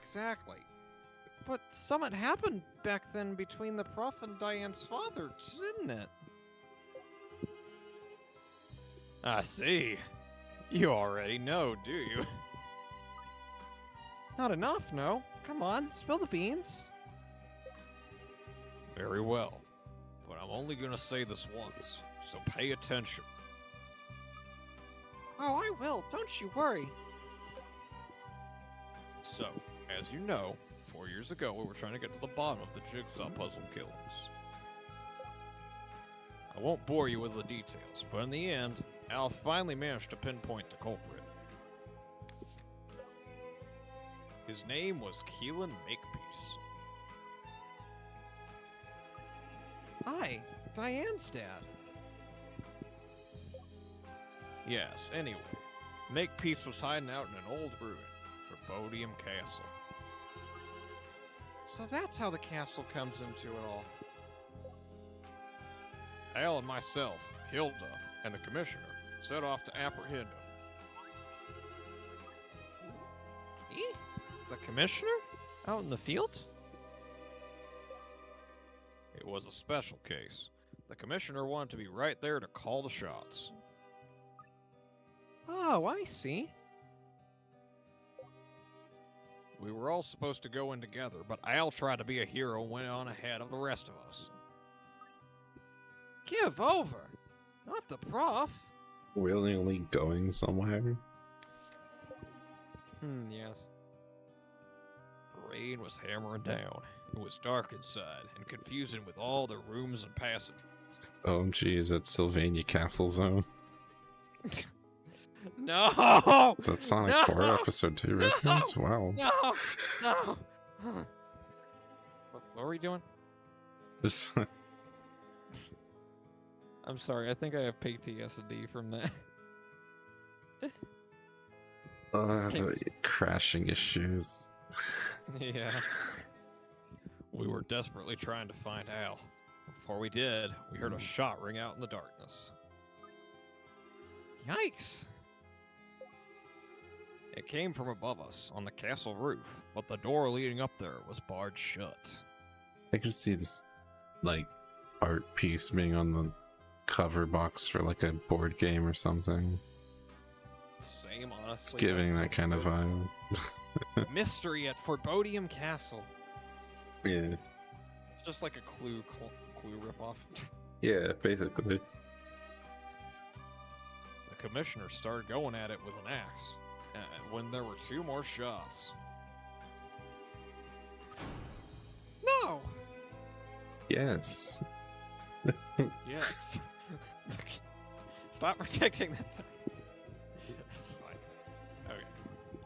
Exactly. But something happened back then between the prof and Diane's father, didn't it? I see. You already know, do you? Not enough, no. Come on, spill the beans. Very well. But I'm only gonna say this once, so pay attention. Oh, I will. Don't you worry. So, as you know, four years ago we were trying to get to the bottom of the jigsaw puzzle killings. I won't bore you with the details, but in the end, Al finally managed to pinpoint the culprit. His name was Keelan Makepeace. Hi, Diane's dad. Yes, anyway, Makepeace was hiding out in an old ruin Forbodium Castle. So that's how the castle comes into it all. Al and myself, Hilda, and the commissioner set off to apprehend him. Eh? The commissioner? Out in the field? It was a special case. The commissioner wanted to be right there to call the shots. Oh, I see. We were all supposed to go in together, but Al tried to be a hero and went on ahead of the rest of us. Give over! Not the prof! Willingly going somewhere. Hmm, yes. Rain was hammering down. It was dark inside and confusing with all the rooms and passages. Oh, geez, it's Sylvania Castle Zone. (laughs) No! (laughs) Is that Sonic No! 4 episode 2 reference? Wow. No! No! (laughs) What, what are we doing? This- I'm sorry, I think I have PTSD from that. uh, (laughs) (laughs) the crashing issues. yeah. (laughs) We were desperately trying to find Al. Before we did, we heard a shot ring out in the darkness. Yikes! It came from above us, on the castle roof, but the door leading up there was barred shut. I could see this, like, art piece being on the cover box for, like, a board game or something. Same, honestly. It's giving that kind of vibe. (laughs) mystery at Forebodium Castle. Yeah. It's just like a clue cl- clue ripoff. (laughs) Yeah, basically. The commissioner started going at it with an axe uh, when there were two more shots. No! Yes. (laughs) Yes. (laughs) Stop protecting that. (laughs) That's fine. Okay.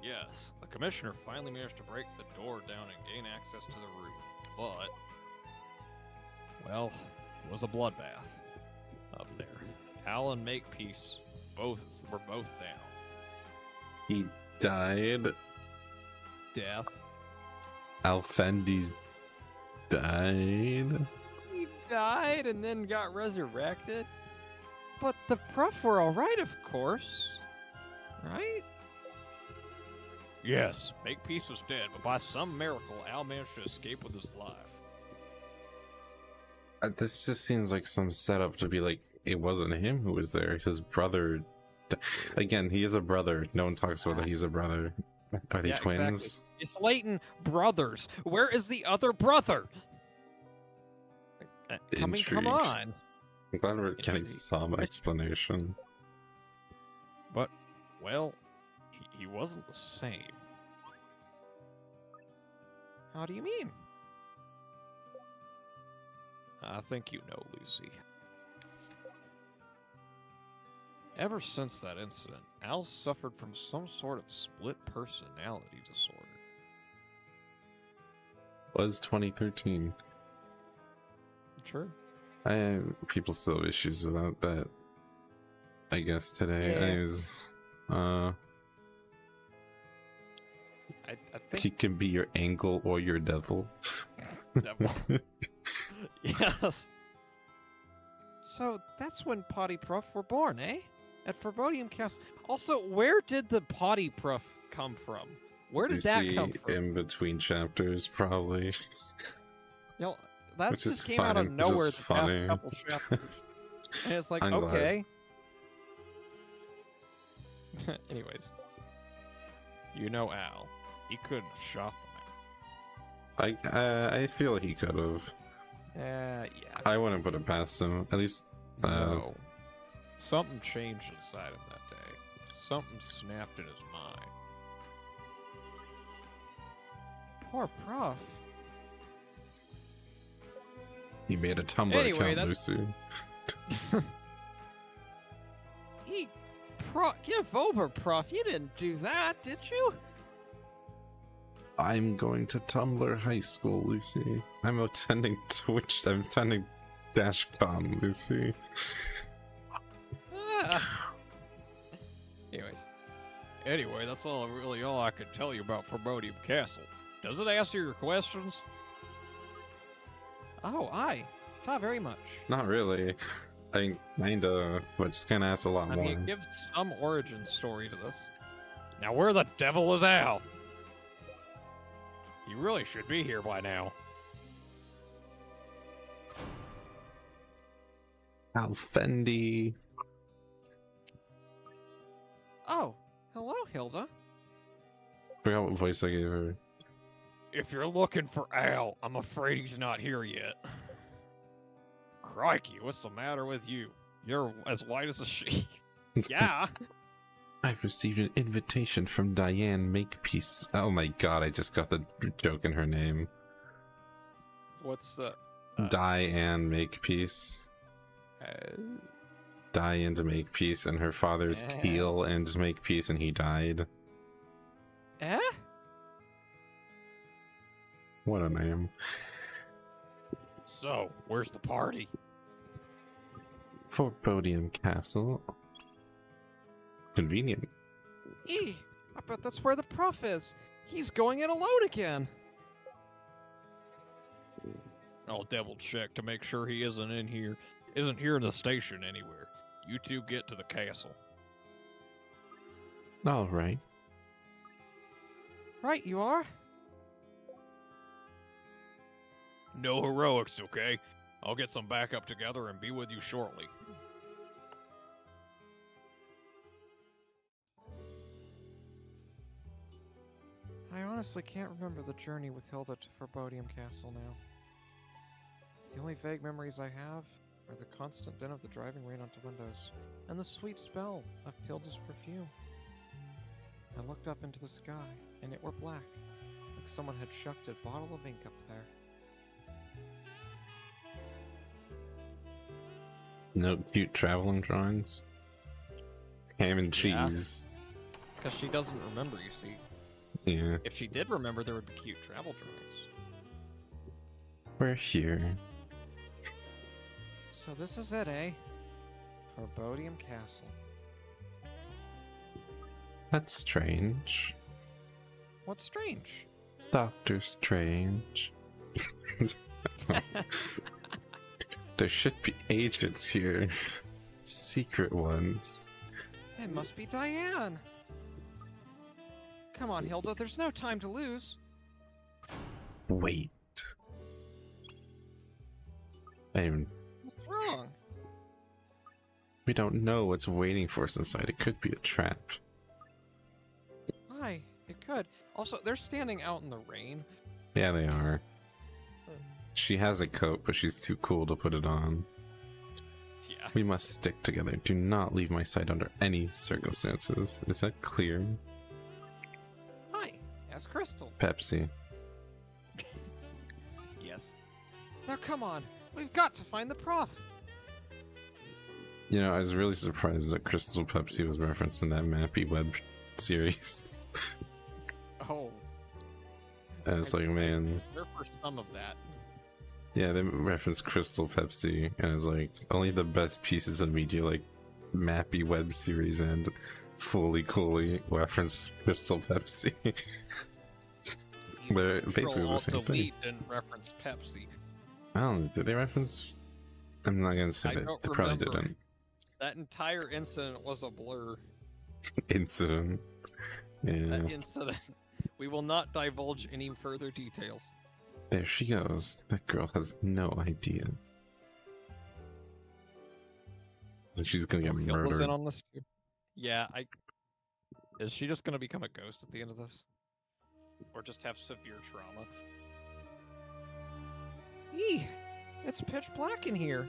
Yes, the commissioner finally managed to break the door down and gain access to the roof, but. Well, it was a bloodbath up there. Al and Makepeace both were both down. He died. Death. Alfendi's died. He died and then got resurrected. But the prof were alright, of course. Right? Yes, Makepeace was dead, but by some miracle, Al managed to escape with his life. Uh, This just seems like some setup to be like it wasn't him who was there. His brother. d- Again, he is a brother. No one talks about that he's a brother. Are they Yeah, exactly. twins? It's Layton brothers. Where is the other brother? I mean, come on. I'm glad we're getting some explanation. But, well, he, he wasn't the same. How do you mean? I think you know, Lucy. Ever since that incident, Al suffered from some sort of split personality disorder. Was 2013. Sure. I people still have issues without that. I guess today. Yeah. Anyways, uh, I, I think he can be your angel or your devil. (laughs) Devil. (laughs) Yes. So that's when Potty Pruff were born, eh? At Forbodium Castle. Also, where did the Potty Pruff come from? Where you did that see come from? in between chapters, probably. You know, that Which just came out of fine, which is nowhere the funny. past couple chapters. and it's like, (laughs) I'm okay. (laughs) Anyways. You know Al. He couldn't have shot the man. I uh, I feel he could have. Uh, yeah. I wouldn't put it past him. At least, uh, No. Something changed inside him that day. Something snapped in his mind. Poor Prof. he made a Tumblr Anyway, account, that's- Lucy. (laughs) He. Pro. Give over, Prof. You didn't do that, did you? I'm going to Tumblr High School, Lucy. I'm attending Twitch. I'm attending DashCon, Lucy. Ah. Anyways. Anyway, that's all really all I could tell you about Forbodium Castle. Does it answer your questions? Oh, I. Not very much. Not really. (laughs) I kinda, but kinda asked a lot I more. mean, it gives some origin story to this. Now, where the devil is Al? You really should be here by now. Alfendi. Oh, hello, Hilda. I Forgot what voice I gave her. If you're looking for Al, I'm afraid he's not here yet. Crikey, what's the matter with you? You're as white as a sheet. (laughs) yeah. I've received an invitation from Diane Makepeace. Oh my god, I just got the joke in her name. What's the? Uh. Diane Makepeace. Uh, Diane to make peace, and her father's Yeah. Keel and make peace, and he died. eh? What a name. So, where's the party? Forbodium Castle. Convenient. i bet that's where the prof is. He's going in alone again. I'll double check to make sure he isn't in here, isn't here in the station anywhere. You two get to the castle. All right. Right, you are. No heroics, okay? I'll get some backup together and be with you shortly. I honestly can't remember the journey with Hilda to Forbodium Castle now. The only vague memories I have are the constant din of the driving rain onto windows, and the sweet smell of Hilda's perfume. I looked up into the sky, and it were black, like someone had chucked a bottle of ink up there. No cute traveling drawings. Ham and cheese. Because she doesn't remember, you see. Yeah. If she did remember, there would be cute travel drawings. We're here. So this is it, eh? Forbodium Castle. That's strange. What's strange? Doctor Strange. (laughs) (laughs) there should be agents here. Secret ones. It must be Diane. Come on, Hilda, there's no time to lose. Wait. I mean, What's wrong? we don't know what's waiting for us inside. It could be a trap. Why? It could. Also, they're standing out in the rain. Yeah, they are. She has a coat, but she's too cool to put it on. Yeah. We must stick together. Do not leave my side under any circumstances. Is that clear? Hi. that's Crystal. Pepsi. (laughs) Yes. Now come on. We've got to find the prof. You know, I was really surprised that Crystal Pepsi was referenced in that Mappy web (laughs) series. Oh. And it's like, man, There for some of that. Yeah, they reference Crystal Pepsi, and it's like only the best pieces of media, like Mappy web series and Fooly Cooly, reference Crystal Pepsi. (laughs) They're basically the same thing. Delete didn't reference Pepsi. I don't know, did they reference? I'm not gonna say I that. They probably didn't. That entire incident was a blur. (laughs) Incident. Yeah. That incident. (laughs) We will not divulge any further details. There she goes. That girl has no idea. Like she's gonna get murdered. in on this too. Yeah, I. Is she just gonna become a ghost at the end of this, or just have severe trauma? Eee, it's pitch black in here.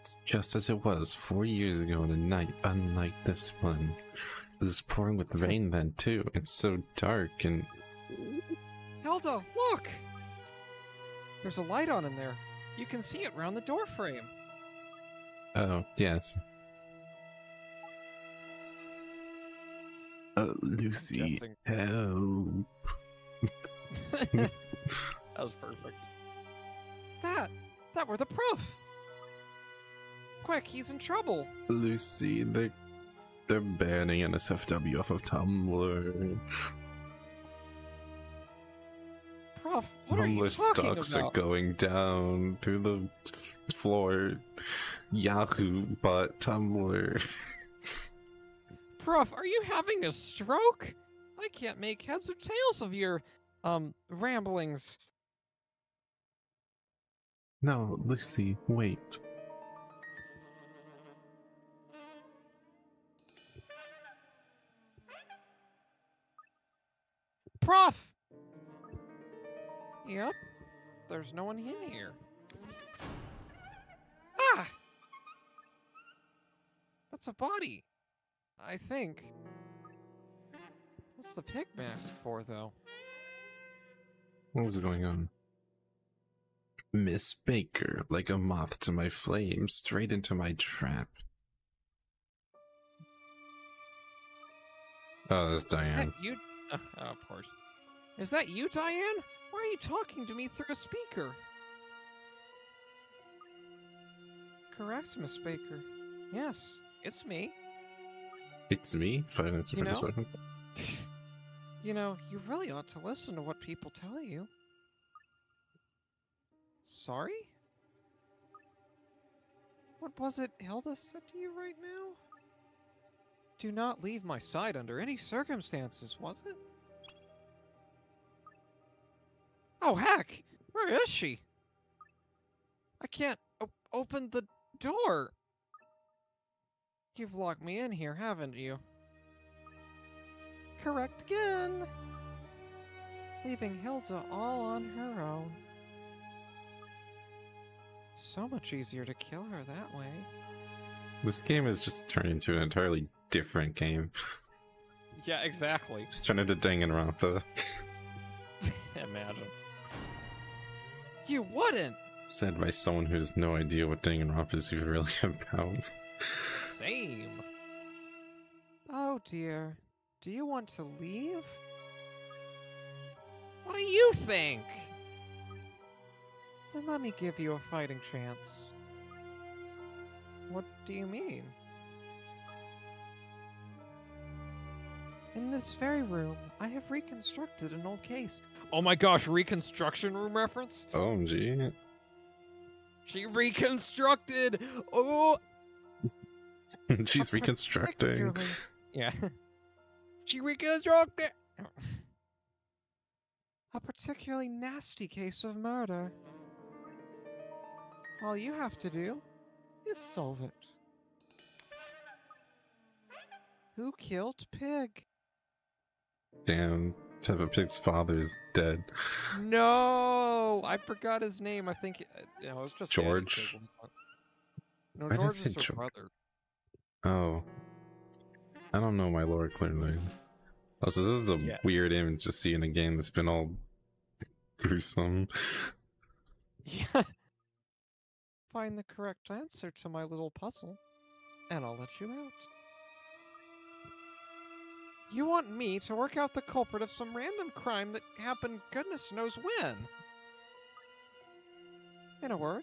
It's just as it was four years ago on a night unlike this one. It was pouring with rain then too. It's so dark and Hilda, look! There's a light on in there. You can see it round the door frame. oh yes. Uh, Lucy, help! (laughs) that was perfect. That, that were the proof. Quick, he's in trouble. Lucy, they they're banning NSFW off of Tumblr. Prof, what are you Tumblr talking stocks are going down through the floor. Yahoo bought Tumblr. Prof, are you having a stroke? I can't make heads or tails of your, um, ramblings. No, Lucy, wait. Prof! Yep, there's no one in here. Ah! That's a body. I think. What's the pig mask for, though? What is going on? Miss Baker, like a moth to my flame, straight into my trap. Oh, that's Is that Diane. you? Uh, (laughs) of course. Is that you, Diane? Why are you talking to me through a speaker? Correct, Miss Baker. Yes, it's me. It's me, at You know? (laughs) You know, you really ought to listen to what people tell you. Sorry? What was it Hilda said to you right now? Do not leave my side under any circumstances, was it? Oh, heck! Where is she? I can't op- open the door! You've locked me in here, haven't you? Correct again! Leaving Hilda all on her own. So much easier to kill her that way. This game has just turned into an entirely different game. Yeah, exactly. (laughs) It's turned into Danganronpa. (laughs) (laughs) Imagine. You wouldn't! Said by someone who has no idea what Danganronpa is even really (laughs) about. Same. Oh dear. Do you want to leave? What do you think? Then let me give you a fighting chance. What do you mean? In this very room, I have reconstructed an old case. Oh my gosh, reconstruction room reference? Oh, OMG. She reconstructed! Oh, (laughs) She's reconstructing. Yeah. (laughs) she reconstructed. A particularly nasty case of murder. All you have to do is solve it. Who killed Pig? Damn, Peppa Pig's father is dead. No, I forgot his name. I think you know, it was just George? Pig, wasn't it? No, I didn't George say is her George. brother. Oh. I don't know my lore clearly. Also, this is a Yeah. weird image to see in a game that's been all gruesome. Yeah. Find the correct answer to my little puzzle, and I'll let you out. You want me to work out the culprit of some random crime that happened goodness knows when? In a word,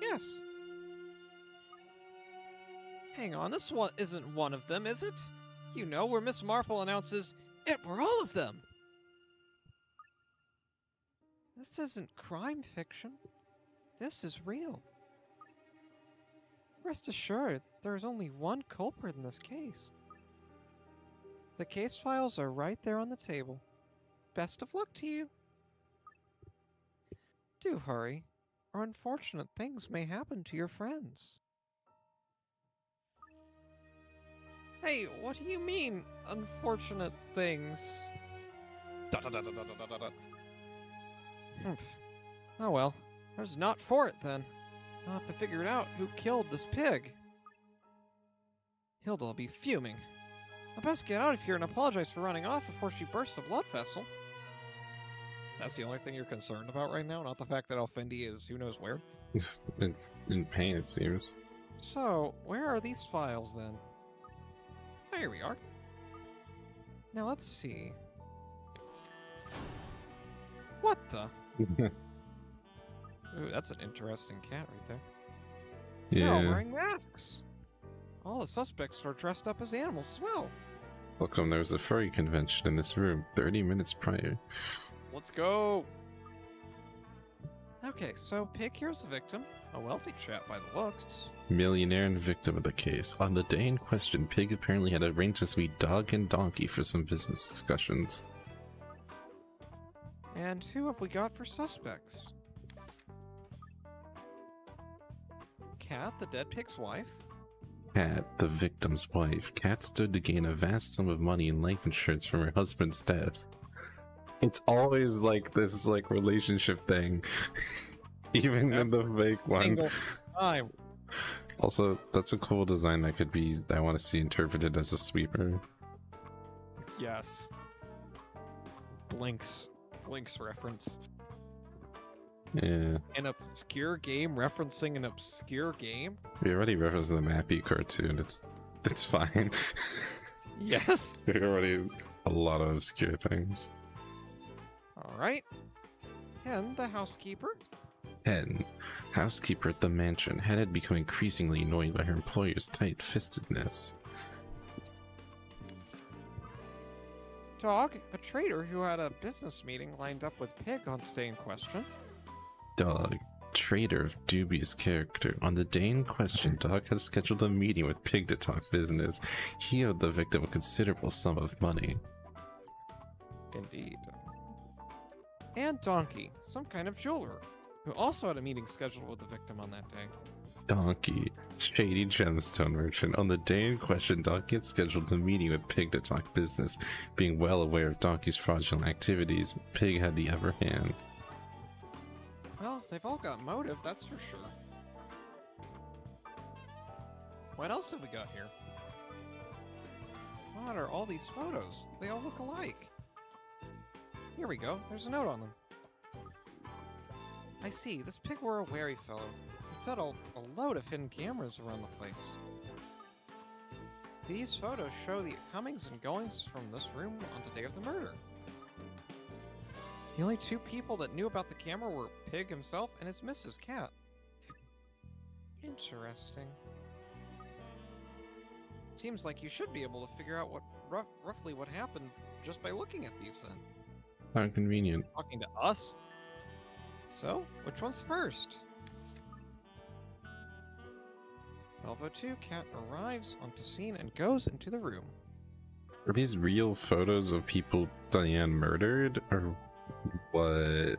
yes. Hang on, this one isn't one of them, is it? You know where Miss Marple announces, it were all of them. This isn't crime fiction. This is real. Rest assured, there is only one culprit in this case. The case files are right there on the table. Best of luck to you. Do hurry, or unfortunate things may happen to your friends. Hey, what do you mean, unfortunate things? Da da da da da da da da. Humph. Oh well, there's not for it then. I'll have to figure it out who killed this pig. Hilda'll be fuming. I best get out of here and apologize for running off before she bursts a blood vessel. That's the only thing you're concerned about right now, not the fact that Alfendi is who knows where. He's in, in pain, it seems. So, where are these files then? Oh, here we are. Now let's see. What the? (laughs) Ooh, that's an interesting cat right there. Yeah. They're all wearing masks. All the suspects are dressed up as animals as well. Welcome, there was a furry convention in this room 30 minutes prior. Let's go. Okay, so Pig here's the victim. A wealthy chap by the looks. Millionaire and victim of the case. On the day in question, Pig apparently had arranged to meet Dog and Donkey for some business discussions. And who have we got for suspects? Cat, the dead pig's wife. Cat, the victim's wife, Cat stood to gain a vast sum of money in life insurance from her husband's death. It's always like this like relationship thing. (laughs) Even in the fake one. Time. Also, that's a cool design that could be I want to see interpreted as a sweeper. Yes. Blinx. Blinx reference. Yeah. An obscure game referencing an obscure game? We already referenced the Mappy cartoon. It's it's fine. (laughs) Yes. we already a lot of obscure things. Alright. And the housekeeper? Hen, housekeeper at the mansion, Hen had become increasingly annoyed by her employer's tight-fistedness. Dog, a trader who had a business meeting lined up with Pig on today in question. Dog, traitor of dubious character. On the day in question, Dog had scheduled a meeting with Pig to talk business. He owed the victim a considerable sum of money. Indeed. And Donkey, some kind of jeweler, who also had a meeting scheduled with the victim on that day. Donkey, shady gemstone merchant. On the day in question, Donkey had scheduled a meeting with Pig to talk business. Being well aware of Donkey's fraudulent activities, Pig had the upper hand. They've all got motive, that's for sure. What else have we got here? What are all these photos? They all look alike. Here we go, there's a note on them. I see, this pig were a wary fellow. It set a, a load of hidden cameras around the place. These photos show the comings and goings from this room on the day of the murder. The only two people that knew about the camera were Pig himself and his Mrs. Cat. Interesting. Seems like you should be able to figure out what rough, roughly what happened just by looking at these then. How convenient. Talking to us? So, which one's first? 1202, Cat arrives onto scene and goes into the room. Are these real photos of people Diane murdered? Or What?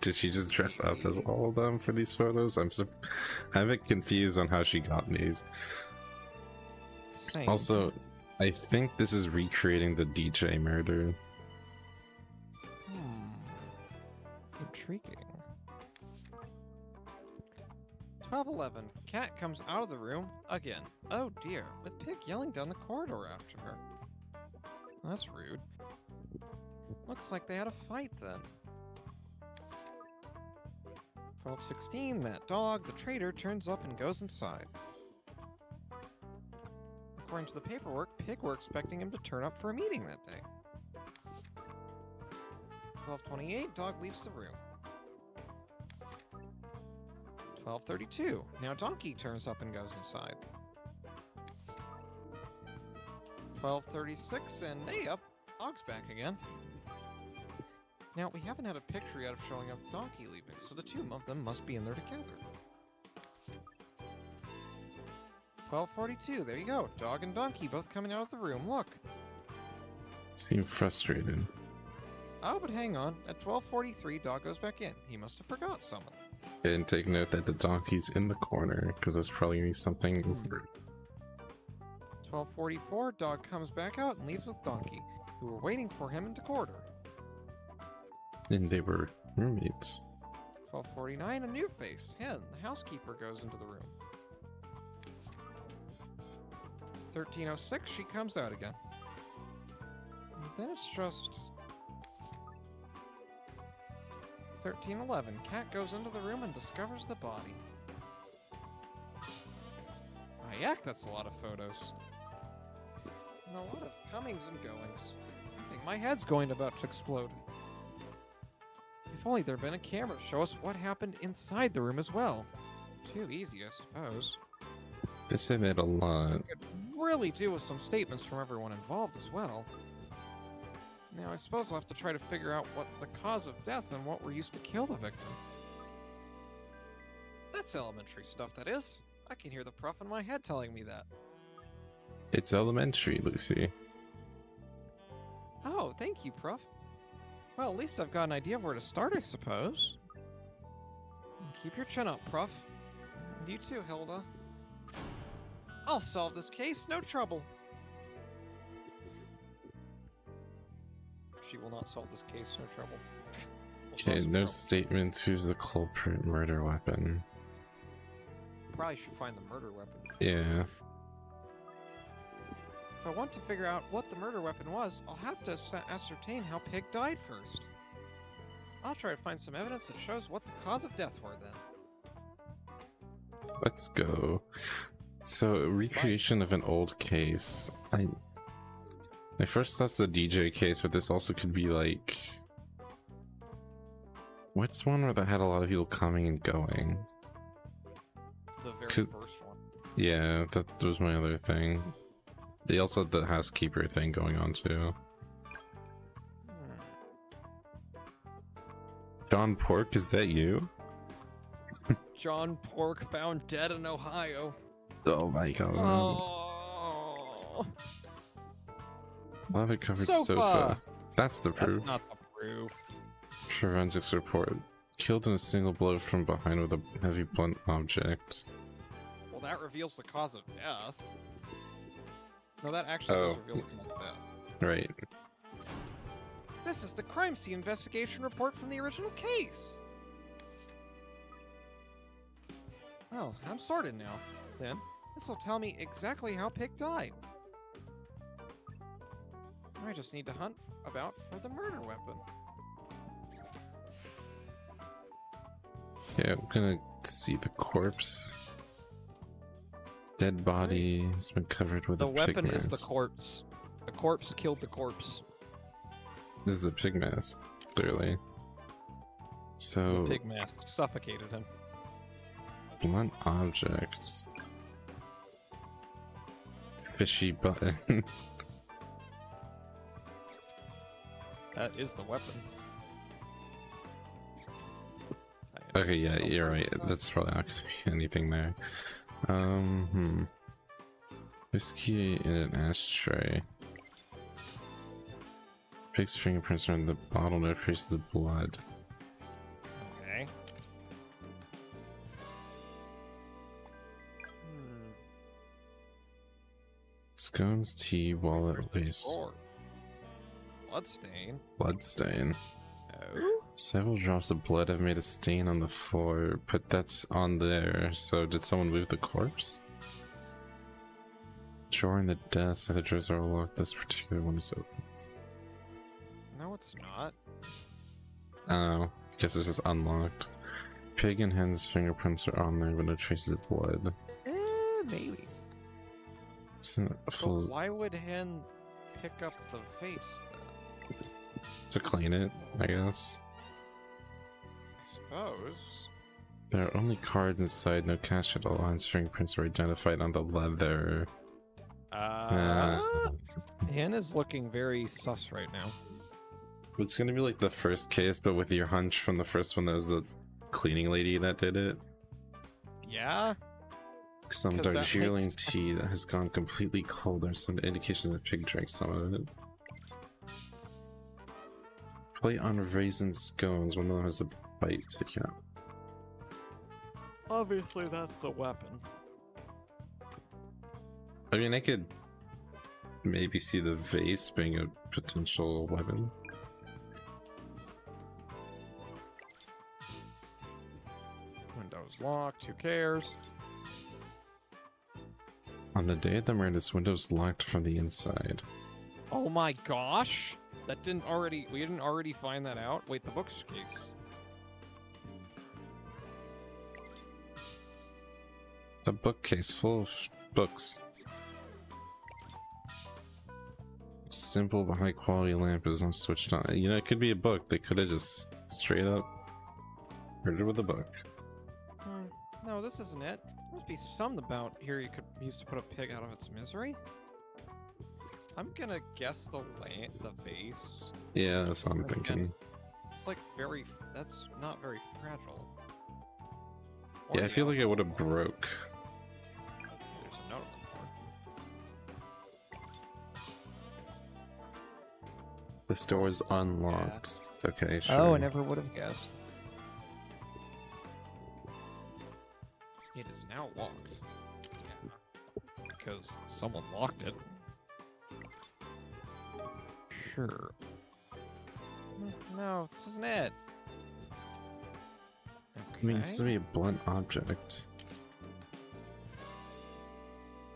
Did she just dress up as all of them for these photos? I'm so, I'm a bit confused on how she got these. Same. Also, I think this is recreating the DJ murder. Hmm. Intriguing. 1211. Cat comes out of the room again. Oh dear, with Pig yelling down the corridor after her. That's rude. Looks like they had a fight then. 1216. That dog, the traitor, turns up and goes inside. According to the paperwork, Pig were expecting him to turn up for a meeting that day. 1228, dog leaves the room. 1232, now donkey turns up and goes inside. 1236, and hey up, dog's back again. Now, we haven't had a picture yet of showing up donkey leaving, so the two of them must be in there together. 1242, there you go, dog and donkey both coming out of the room, look. Seem frustrated. Oh, but hang on. At 1243, Dog goes back in. He must have forgot someone. And take note that the donkey's in the corner, because that's probably gonna be something. 1244, Dog comes back out and leaves with Donkey, who were waiting for him in the corridor. And they were roommates. 1249, a new face. Hen, the housekeeper, goes into the room. 1306, she comes out again. And then it's just. 1311, Cat goes into the room and discovers the body. Ah, yak, that's a lot of photos. And a lot of comings and goings. I think my head's going about to explode. If only there'd been a camera to show us what happened inside the room as well. Too easy, I suppose. This that a lot. Could really do with some statements from everyone involved as well. Now, I suppose I'll have to try to figure out what the cause of death and what were used to kill the victim. That's elementary stuff, that is. I can hear the prof in my head telling me that. It's elementary, Lucy. Oh, thank you, prof. Well, at least I've got an idea of where to start, I suppose. Keep your chin up, prof. And you too, Hilda. I'll solve this case, no trouble. She will not solve this case, no trouble. We'll Okay, no trouble. statement. Who's the culprit murder weapon? Probably should find the murder weapon. Yeah. If I want to figure out what the murder weapon was, I'll have to ascertain how Pig died first. I'll try to find some evidence that shows what the cause of death were then. Let's go. So, recreation of an old case. I. My first thought's the DJ case, but this also could be like. What's one where that had a lot of people coming and going? The very Could- first one. Yeah, that was my other thing. They also had the housekeeper thing going on too. John Pork, is that you? (laughs) John Pork found dead in Ohio. Oh my god. Oh, Lava covered Sofa. sofa. That's the proof. that's not the proof. Forensics report. Killed in a single blow from behind with a heavy blunt object. Well, that reveals the cause of death. No, that actually Oh. does reveal the cause of. Right. This is the crime scene investigation report from the original case. Well, I'm sorted now. Then, this will tell me exactly how Pig died. I just need to hunt about for the murder weapon. Yeah, I'm gonna see the corpse. Dead body has been covered with The weapon is the corpse. The corpse killed the corpse. This is a pig mask, clearly. So, The pig mask suffocated him. blunt objects. Fishy button. (laughs) That is the weapon. Okay, yeah, you're right. That's probably not gonna be anything there. Um, hmm. Whiskey in an ashtray. Pig's fingerprints are in the bottle, no traces of blood. Okay. Hmm. Scones, tea, wallet, lace. Bloodstain. bloodstain. Several drops of blood have made a stain on the floor, but that's on there. So did someone move the corpse? Drawer in the desk. Other drawers are locked. This particular one is open. No, it's not. Oh, guess it's just unlocked. Pig and hen's fingerprints are on there, but no traces of blood. Eh, maybe. So, why would Hen pick up the face? To clean it, I guess. I suppose. There are only cards inside, no cash at all. Hen's fingerprints were identified on the leather. Uh, Uh, Hen looking very sus right now. it's gonna be like the first case, but with your hunch from the first one, that was the cleaning lady that did it. Yeah? Some Darjeeling tea that has gone completely cold. There's some indications that pig drank some of it. Plate on raisin scones. One of them has a bite ticket. Obviously, that's the weapon. I mean, I could maybe see the vase being a potential weapon. Windows locked. Who cares? On the day of the murder, this window's locked from the inside. Oh my gosh! That didn't already. We didn't already find that out. Wait, the book's case. A bookcase full of books. Simple but high quality lamp is not switched on. You know, it could be a book. They could have just straight up murdered with a book. Hmm. No, this isn't it. There must be something about here you could use to put a pig out of its misery. I'm gonna guess the la- the vase. Yeah, that's what I'm Okay. thinking. It's like very. That's not very fragile. Or Yeah, I feel like it would have broke. There's a note on the board. This door is unlocked. Okay, oh, sure. Oh, I never would have guessed. It is now locked. Yeah. Because someone locked it. Sure. No, this isn't it. I mean, it's to be a blunt object.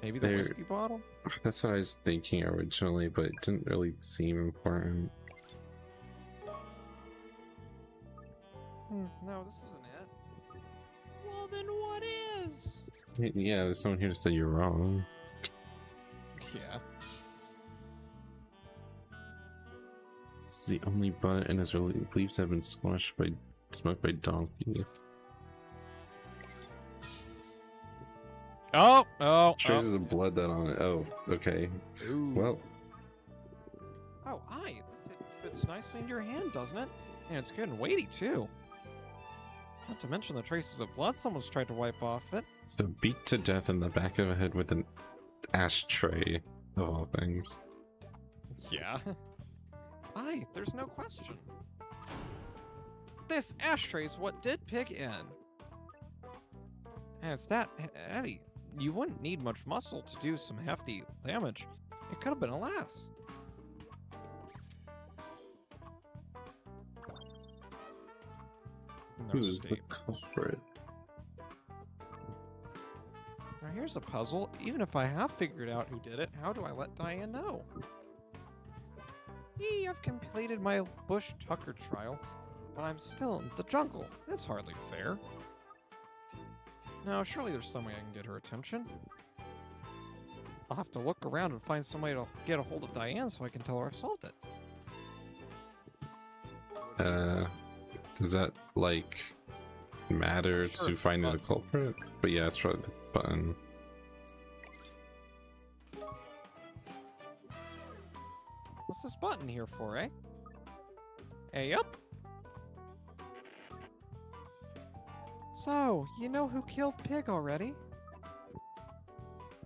Maybe the there- whiskey bottle? That's what I was thinking originally, but it didn't really seem important. Hmm, no, this isn't it. Well, then what is? Yeah, there's someone here to say you're wrong. Yeah. It's the only butt and is really believed to have been squashed by smoked by donkey. Oh, oh, Traces oh. of blood that on it. Oh, okay. Ooh. Well, Oh, aye, this fits nicely in your hand, doesn't it? And it's good and weighty, too. Not to mention the traces of blood someone's tried to wipe off it. so beat to death in the back of the head with an ashtray of all things. Yeah. (laughs) aye, there's no question. This ashtray's what did Pig in. And it's that he- heavy. You wouldn't need much muscle to do some hefty damage. It could have been a lass. No Who's the culprit? Now here's a puzzle. Even if I have figured out who did it, how do I let Diane know? Yee, I've completed my Bush Tucker trial, but I'm still in the jungle. That's hardly fair. Now, surely there's some way I can get her attention. I'll have to look around and find some way to get a hold of Diane so I can tell her I've solved it. Uh, does that like matter Sure, to finding the culprit? But yeah, it's probably the button. What's this button here for, eh? Hey, up. So, you know who killed Pig already?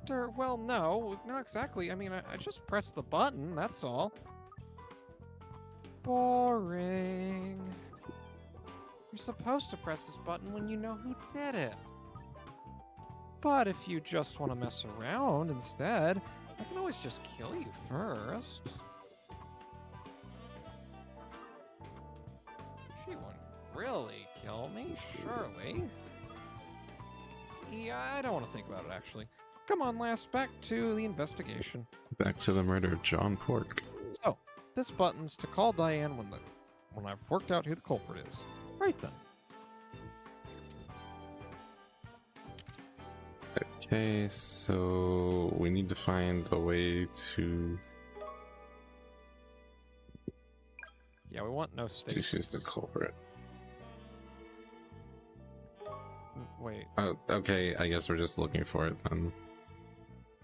Der, well, no, not exactly. I mean, I, I just pressed the button, that's all. boring. You're supposed to press this button when you know who did it. But if you just want to mess around instead, I can always just kill you first. Really kill me, surely. Yeah, I don't want to think about it actually. Come on, last, back to the investigation. Back to the murder of John Pork. So, this button's to call Diane when the when I've worked out who the culprit is. Right then. Okay, so we need to find a way to Yeah, we want no to state. choose the culprit. Wait, Oh, okay, I guess we're just looking for it then.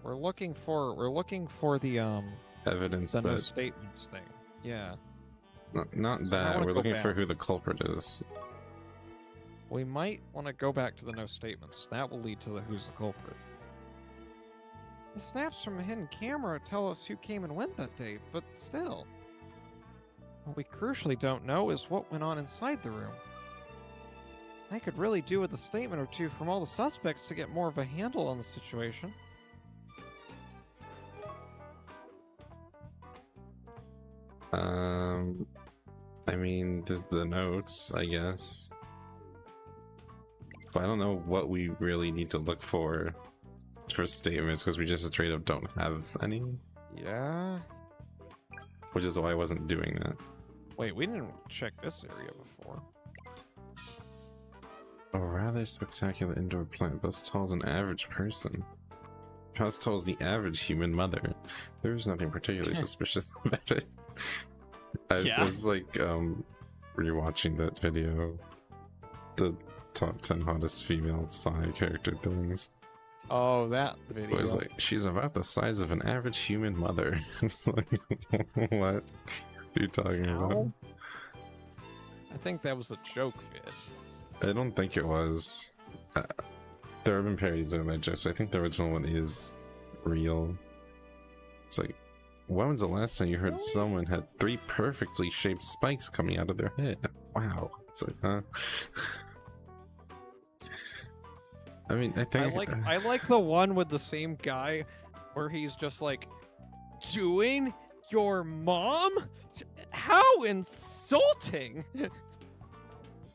we're looking for we're looking for the um Evidence the no that statements thing. Yeah, not, not I that we're looking for who the culprit is. we might want to go back to the no statements. That will lead to the who's the culprit. The snaps from a hidden camera tell us who came and went that day, but still. What we crucially don't know is what went on inside the room. I could really do with a statement or two from all the suspects to get more of a handle on the situation. Um, I mean, there's the notes, I guess. But I don't know what we really need to look for for statements because we just straight up don't have any, Yeah. which is why I wasn't doing that. Wait, we didn't check this area before. A rather spectacular indoor plant, as tall as an average person. As tall as the average human mother. There's nothing particularly suspicious (laughs) about it. I Yeah. was like um rewatching that video. The top ten hottest female side character things. Oh, that It video. was like she's about the size of an average human mother. (laughs) it's like (laughs) what are you talking about? I think that was a joke vid. I don't think it was. Uh, there have been parodies of that joke, so I think the original one is real. It's like, when was the last time you heard someone had three perfectly shaped spikes coming out of their head? Wow. It's like, huh? (laughs) I mean, I think I like I like the one with the same guy where he's just like doing your mom? How insulting. (laughs)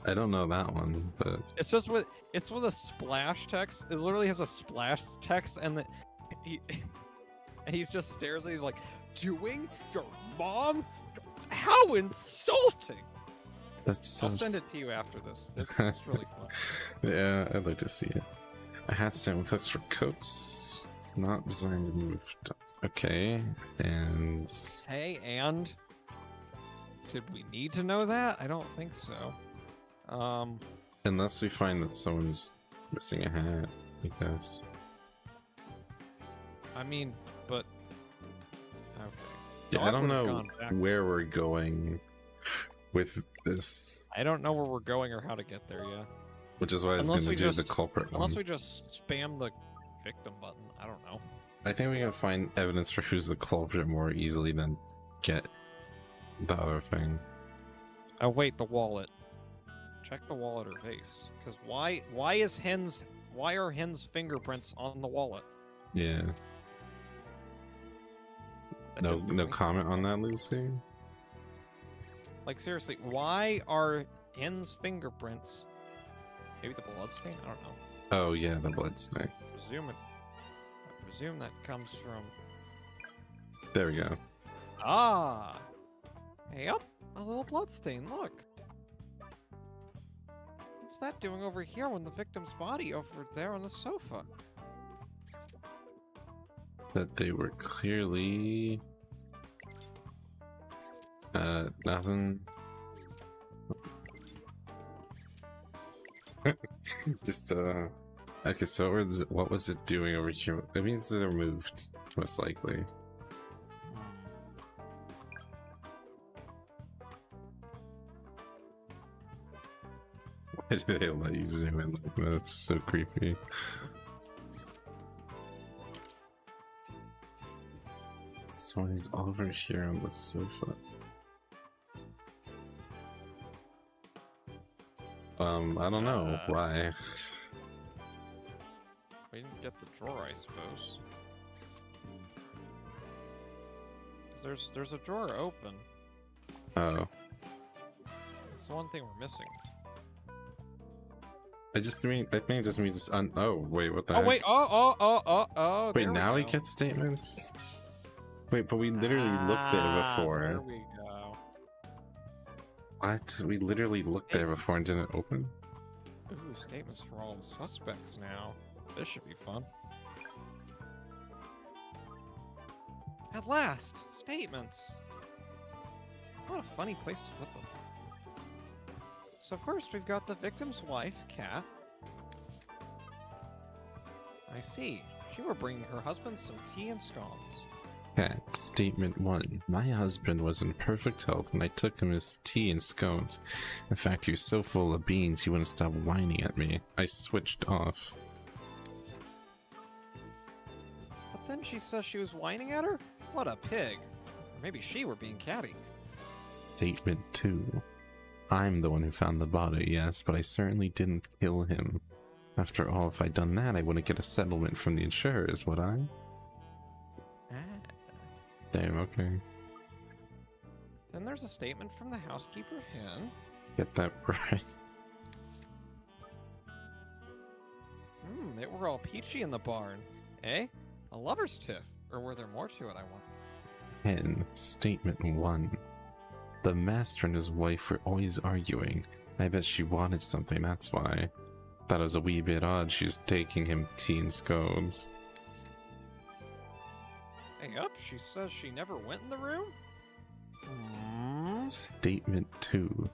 I don't know that one, but It's just with it's with a splash text. It literally has a splash text and the, (laughs) he and he's just stares at he's like doing your mom? How insulting. that's so. I'll send it to you after this. (laughs) It's, it's really fun. Yeah, I'd like to see it. A hat stand with hooks for coats, not designed to move. Okay, and Hey, and did we need to know that? I don't think so. Um, unless we find that someone's missing a hat, I guess. I mean, but okay. Yeah, I don't know where we're going (laughs) with this, I don't know where we're going or how to get there yet. which is why I was going to do just- the culprit Unless one. we just spam the victim button. I don't know. I think we can find evidence for who's the culprit more easily than get the other thing. Oh wait, the wallet. Check the wallet or vase. Because why? Why is Hen's? Why are Hen's fingerprints on the wallet? Yeah. That No, no comment on that, Lucy. Like seriously, why are Hen's fingerprints? Maybe the blood stain. I don't know. Oh yeah, the blood stain. presume it. I presume that comes from. There we go. Ah. Hey up, a little blood stain. Look. What's that doing over here when the victim's body over there on the sofa? That they were clearly uh nothing. (laughs) Just uh okay, so what was, it, what was it doing over here? It means they're moved, most likely. they let you zoom in like that's so creepy. So he's over here on the sofa. Um, I don't know uh, why. We didn't get the drawer, I suppose. There's there's a drawer open. Uh oh. That's the one thing we're missing. I just mean I think it just means un- oh wait, what the Oh heck? wait! Oh oh oh oh oh! wait, there we now we get statements. Wait, but we literally looked there Ah, There before. we go. What? We literally looked there before and didn't open. Ooh, statements from all the suspects now. This should be fun. At last, statements. What a funny place to put them. So first, we've got the victim's wife, Cat. I see. She were bringing her husband some tea and scones. Cat, statement one. My husband was in perfect health and I took him his tea and scones. In fact, he was so full of beans he wouldn't stop whining at me. I switched off. But then she says she was whining at her? What a pig. Or maybe she were being catty. Statement two. I'm the one who found the body, yes, but I certainly didn't kill him. After all, if I'd done that, I wouldn't get a settlement from the insurers, would I? Ah. Damn, okay. Then there's a statement from the housekeeper hen. Get that (laughs) right. Hmm, they were all peachy in the barn. Eh? A lover's tiff. Or were there more to it, I wonder? Hen, statement one. The master and his wife were always arguing. I bet she wanted something, that's why. Thought it was a wee bit odd she's taking him tea and scones. Hey, up, she says she never went in the room? Statement two.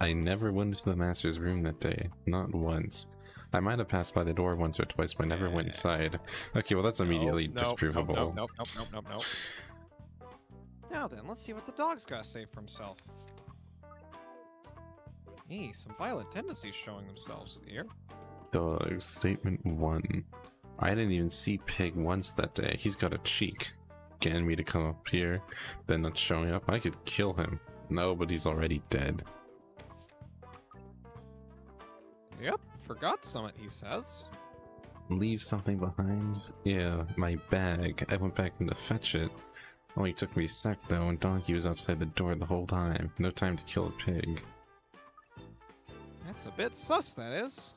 I never went into the master's room that day. Not once. I might have passed by the door once or twice, but I never went inside. Okay, well that's immediately nope, disprovable. Nope, nope, nope, nope, nope, nope. Now then, let's see what the dog's got to say for himself. Hey, some violent tendencies showing themselves here. Dog, statement one. I didn't even see Pig once that day. He's got a cheek. Getting me to come up here, then not showing up. I could kill him. No, but he's already dead. Yep, forgot something, he says. Leave something behind? Yeah, my bag. I went back in to fetch it. Only took me a sec though, and Donkey was outside the door the whole time. No time to kill a pig. That's a bit sus, that is.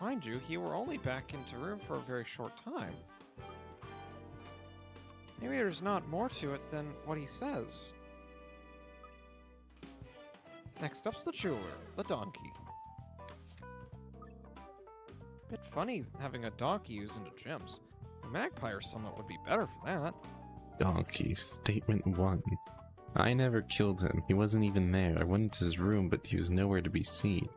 Mind you, he were only back into room for a very short time. Maybe there's not more to it than what he says. Next up's the jeweler, the donkey. Bit funny having a donkey used into gems. Or someone would be better for that. Donkey, statement one. I never killed him. He wasn't even there. I went into his room, but he was nowhere to be seen.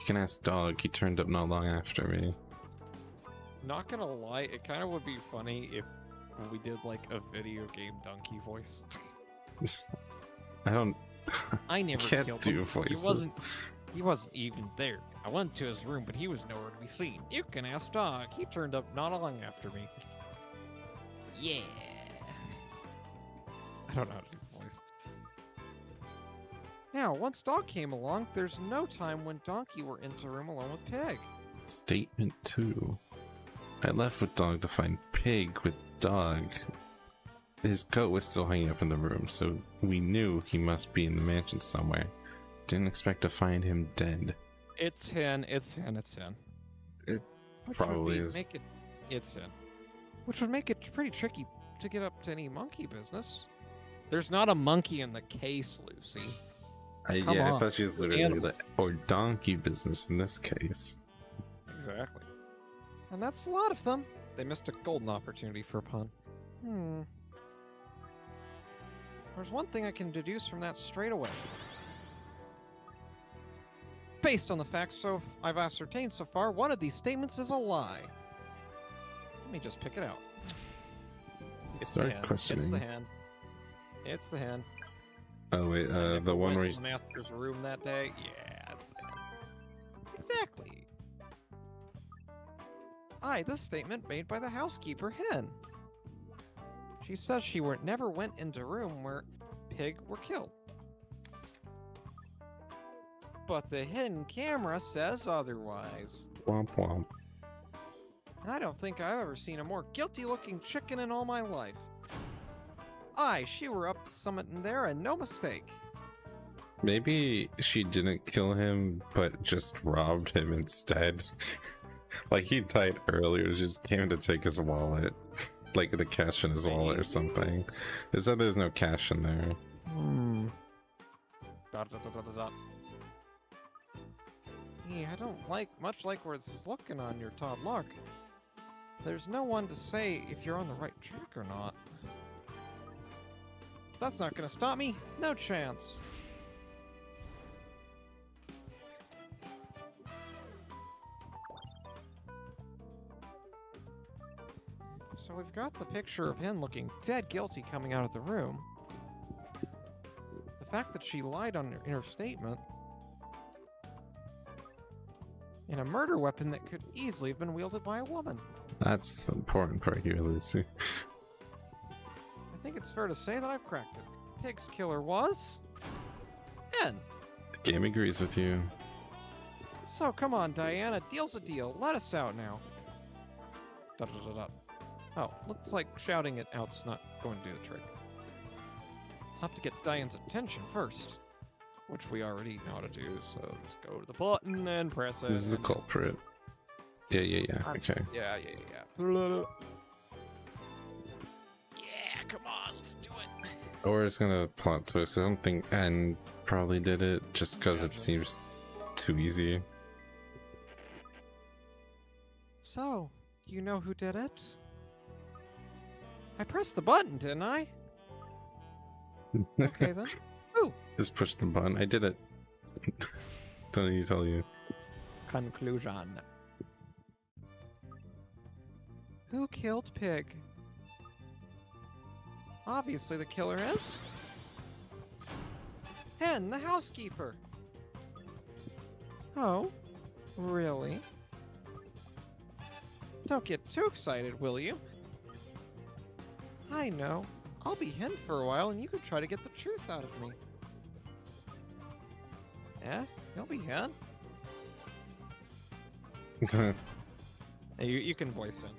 You can ask Dog. He turned up not long after me. Not gonna lie, it kind of would be funny if we did like a video game donkey voice. (laughs) I don't. (laughs) I never can't killed do him. voices. He wasn't. (laughs) He wasn't even there. I went to his room, but he was nowhere to be seen. You can ask Dog. He turned up not long after me. Yeah. I don't know how to do the voice. Now, once Dog came along, there's no time when Donkey were into the room alone with Pig. Statement two. I left with Dog to find Pig with Dog. His coat was still hanging up in the room, so we knew he must be in the mansion somewhere. Didn't expect to find him dead. It's Hen. It's Hen. It's Hen. It Which probably be, is. Make it. It's Hen. Which would make it pretty tricky to get up to any monkey business. There's not a monkey in the case, Lucy. I, Come yeah, I thought she was literally animals. like, or donkey business in this case. Exactly. And that's a lot of them. They missed a golden opportunity for a pun. Hmm. There's one thing I can deduce from that straight away. Based on the facts so f- I've ascertained so far, one of these statements is a lie. Let me just pick it out. It's Start the hand. questioning. It's the hand. It's the hand. Oh wait, uh, the one went where to he's the master's room that day. Yeah, it's the hand. Exactly. Aye, this statement made by the housekeeper hen. She says she were, never went into room where pig were killed. But the hidden camera says otherwise. Womp womp. And I don't think I've ever seen a more guilty looking chicken in all my life. Aye, she were up to something there and no mistake. Maybe she didn't kill him, but just robbed him instead. (laughs) like he died earlier, she just came to take his wallet. Like the cash in his wallet or something. Is that there's no cash in there? Hmm. Dot dot, dot. I don't like much like where this is looking on your Todd Lark. There's no one to say if you're on the right track or not. That's not gonna stop me. No chance. So we've got the picture of him looking dead guilty coming out of the room. The fact that she lied on her, in her statement. And a murder weapon that could easily have been wielded by a woman. That's the important part here, Lucy. I think it's fair to say that I've cracked it. Pig's killer was... Hen. The game agrees with you. So come on, Diana, deal's a deal. Let us out now. Da da da da. Oh, looks like shouting it out's not going to do the trick. I'll have to get Diane's attention first. Which we already know how to do, so just go to the button and press it. This is the culprit. Yeah, yeah, yeah. I'm- Okay. Yeah, yeah, yeah, yeah. Yeah, come on, let's do it. Or it's gonna plot twist. I don't think N probably did it just because it seems too easy. So, you know who did it? I pressed the button, didn't I? (laughs) Okay then. Just push the button. I did it. (laughs) don't need to tell you. Conclusion. Who killed Pig? Obviously the killer is... Hen, the housekeeper. Oh? Really? Don't get too excited, will you? I know. I'll be Hen for a while and you can try to get the truth out of me. Yeah? You'll be Hen? (laughs) Hey, You, you can voice it.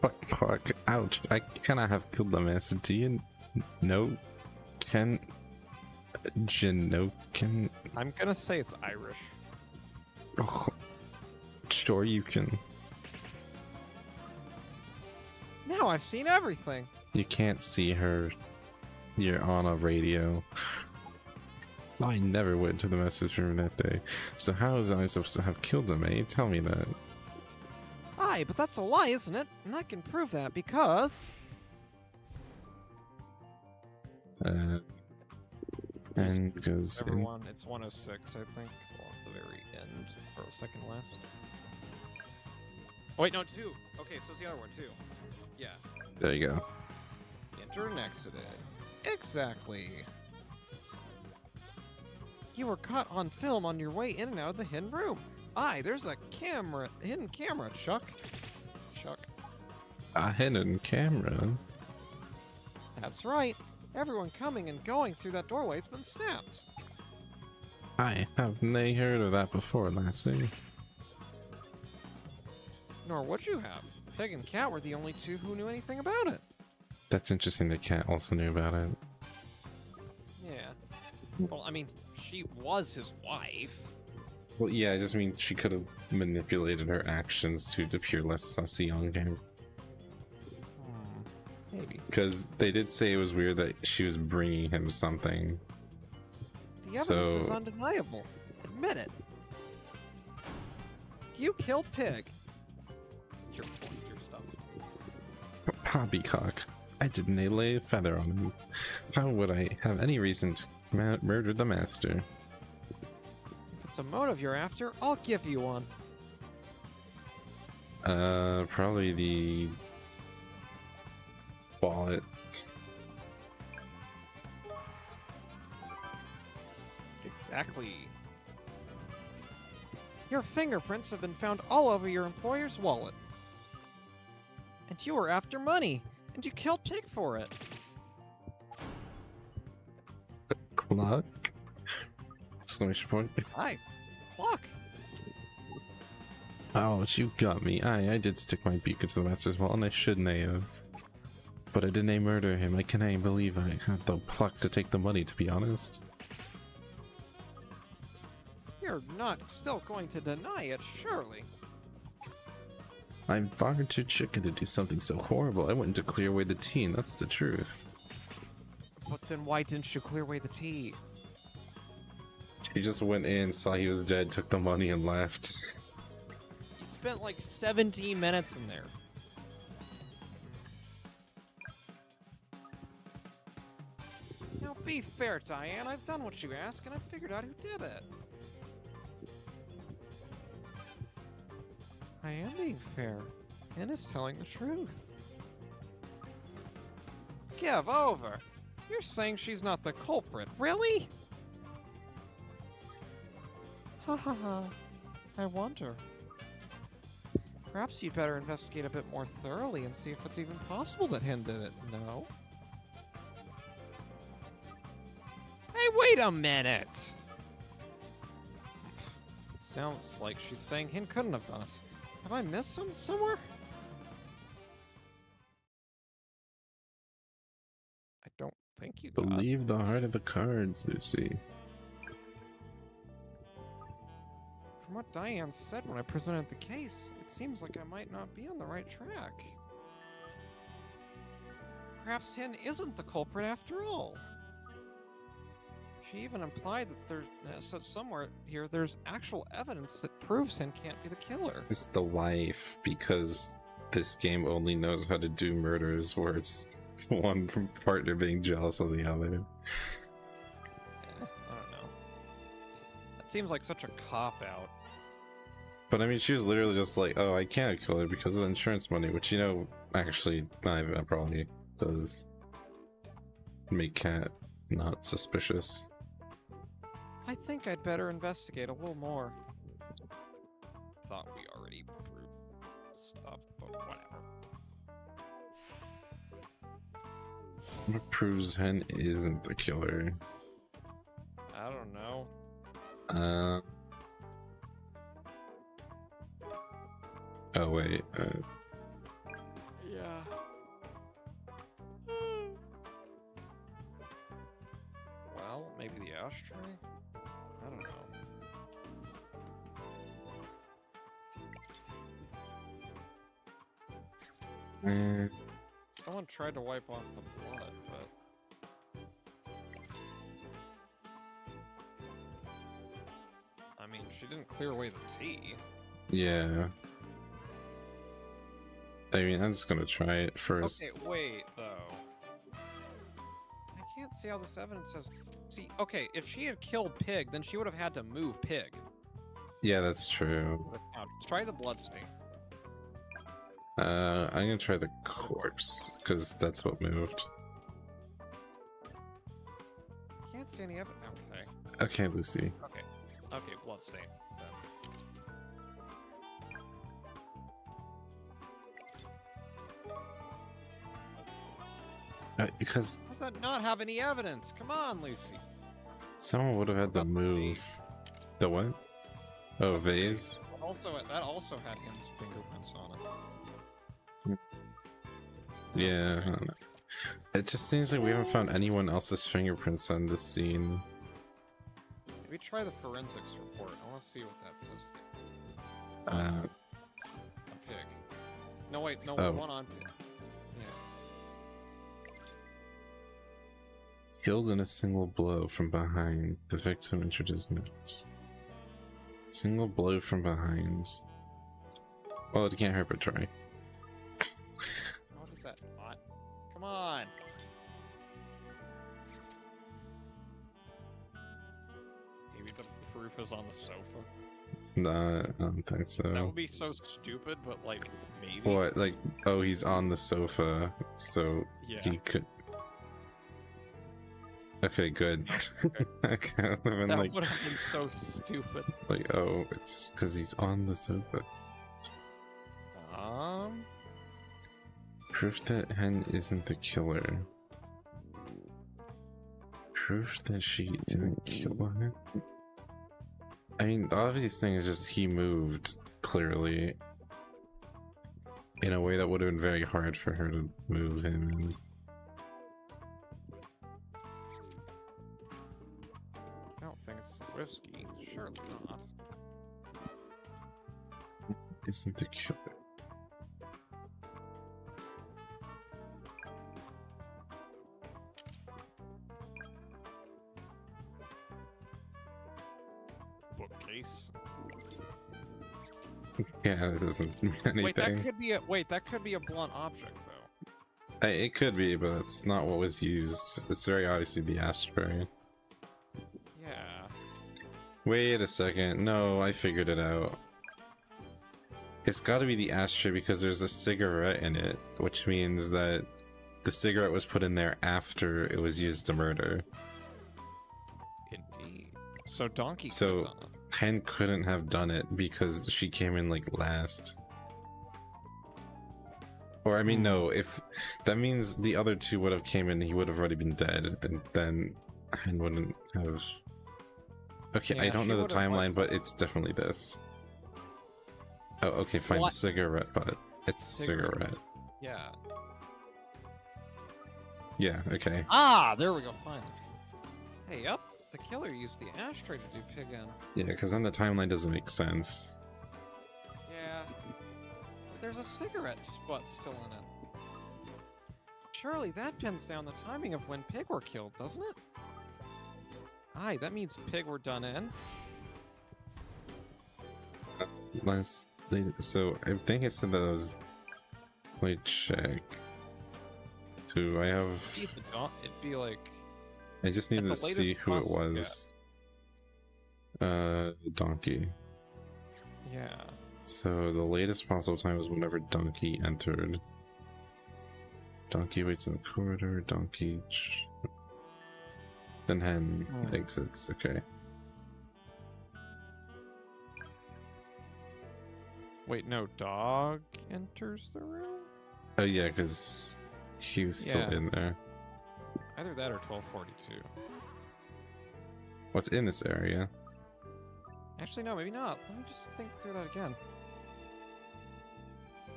fuck, fuck, ouch. I cannot have killed the master. Do you know? Can. Janokin? I'm gonna say it's Irish. Oh, sure, you can. Now I've seen everything. You can't see her. You're on a radio. I never went to the message room that day. So how was I supposed to have killed him, eh? Tell me that. Aye, but that's a lie, isn't it? And I can prove that because... Uh, and goes in. Everyone, it's 106, I think. Or at the very end, or second last. Oh, wait, no, two. Okay, so it's the other one, too. Yeah. There you go. Enter and exited. Exactly. You were caught on film on your way in and out of the hidden room. Aye, there's a camera, hidden camera, Chuck. Chuck. A hidden camera. That's right. Everyone coming and going through that doorway's been snapped. I have nay heard of that before, lassie. Nor would you have. Peg and Cat were the only two who knew anything about it. That's interesting that Cat also knew about it. Yeah. Well, I mean, she was his wife. Well, yeah, I just mean she could have manipulated her actions to appear less sussy on game. Hmm. Maybe. Because they did say it was weird that she was bringing him something. The evidence is undeniable. Admit it. You killed Pig. Your, your stuff. Poppycock. I didn't lay a feather on him. How would I have any reason to ma- murder the master? If it's a motive you're after, I'll give you one. Uh, probably the wallet. Exactly. Your fingerprints have been found all over your employer's wallet. And you were after money, and you killed Pig for it. Clock. Exclamation point. Hi. Clock. Oh, you got me. I I did stick my beak into the master's wall, and I shouldn't have. But I didn't murder him. I can't believe I had the pluck to take the money, to be honest. You're not still going to deny it, surely. I'm far too chicken to do something so horrible. I went to clear away the tea, and that's the truth. But then why didn't you clear away the tea? He just went in, saw he was dead, took the money, and left. He spent like 17 minutes in there. Now be fair, Diane. I've done what you asked, and I figured out who did it. I am being fair. and is telling the truth. Give over. You're saying she's not the culprit, really? Ha ha ha. I wonder. Perhaps you'd better investigate a bit more thoroughly and see if it's even possible that Hen did it. No? Hey, wait a minute! Sounds like she's saying Hen couldn't have done it. Have I missed some somewhere? Don't you got Believe the heart of the cards, Lucy. From what Diane said when I presented the case, it seems like I might not be on the right track. Perhaps Hen isn't the culprit after all. She even implied that there's uh, so somewhere here there's actual evidence that proves Hen can't be the killer. It's the wife, because this game only knows how to do murders where it's (laughs) one partner being jealous of the other. Eh, I don't know. That seems like such a cop out. But I mean, she was literally just like, "Oh, I can't kill her because of the insurance money," which you know, actually, I probably does make Cat not suspicious. I think I'd better investigate a little more. Thought we already proved stuff, but whatever. What proves Hen isn't the killer? I don't know. Uh. Oh wait. Uh, Yeah. well, maybe the ashtray? I don't know. eh, Someone tried to wipe off the blood, but. I mean, she didn't clear away the tea. yeah. I mean, I'm just gonna try it first. Okay, wait, though. I can't see how this evidence says. See, okay, if she had killed Pig, then she would have had to move Pig. Yeah, that's true. Now, try the bloodstain. Uh, I'm gonna try the corpse because that's what moved. Can't see any evidence. Okay, Okay, Lucy. okay, okay, bloodstain. Then. Uh, because How does that not have any evidence? Come on, Lucy. someone would have had to About the move. The what? Oh, vase. Also, that also had his fingerprints on it. Yeah. I don't know. It just seems like we haven't found anyone else's fingerprints on this scene. Maybe try the forensics report. I want to see what that says. Uh, On Pig. No, wait, no, Oh. one on Pig. Yeah. killed in a single blow from behind. The victim his nose. Single blow from behind. Well, it can't hurt but try. Come on. Maybe the proof is on the sofa. Nah, I don't think so. That would be so stupid, but like maybe. What? Like, oh, he's on the sofa, so Yeah. he could. Okay, good. okay, (laughs) I would've been That like, would have been so stupid. like, oh, it's because he's on the sofa. Proof that Hen isn't the killer. Proof that she didn't kill him. I mean, the obvious thing is just he moved clearly in a way that would have been very hard for her to move him. in. I don't think it's whiskey. Surely not. Isn't the killer? Yeah, this doesn't (laughs) mean anything. Wait, that could be a wait. That could be a blunt object, though. Uh, It could be, but it's not what was used. It's very obviously the ashtray. Yeah. Wait a second. No, I figured it out. It's got to be the ashtray because there's a cigarette in it, which means that the cigarette was put in there after it was used to murder. Indeed. So donkey. So- have done it. Hen couldn't have done it because she came in like last. Or I mean, Hmm. no. If that means the other two would have came in, he would have already been dead, and then Hen wouldn't have. Okay, I don't know the timeline, but it's definitely this. Oh, okay, fine. What? Cigarette, but it's Cigarette. cigarette. Yeah. Yeah. Okay. Ah, there we go. Finally. Hey, up. The killer used the ashtray to do pig in. Yeah, because then the timeline doesn't make sense. Yeah. But there's a cigarette butt still in it. Surely that pins down the timing of when pig were killed, doesn't it? Aye, that means pig were done in. Last. So I think it said that it was. Let me check. Do I have? It'd be, the it'd be like I just need to see who it was. Uh, Donkey. yeah. So the latest possible time was whenever Donkey entered. Donkey waits in the corridor. Donkey. Then Hen Hmm. exits. Okay. Wait, no, dog enters the room? Oh yeah, because he was still in there. Either that or 1242. What's in this area? Actually, no, maybe not. Let me just think through that again.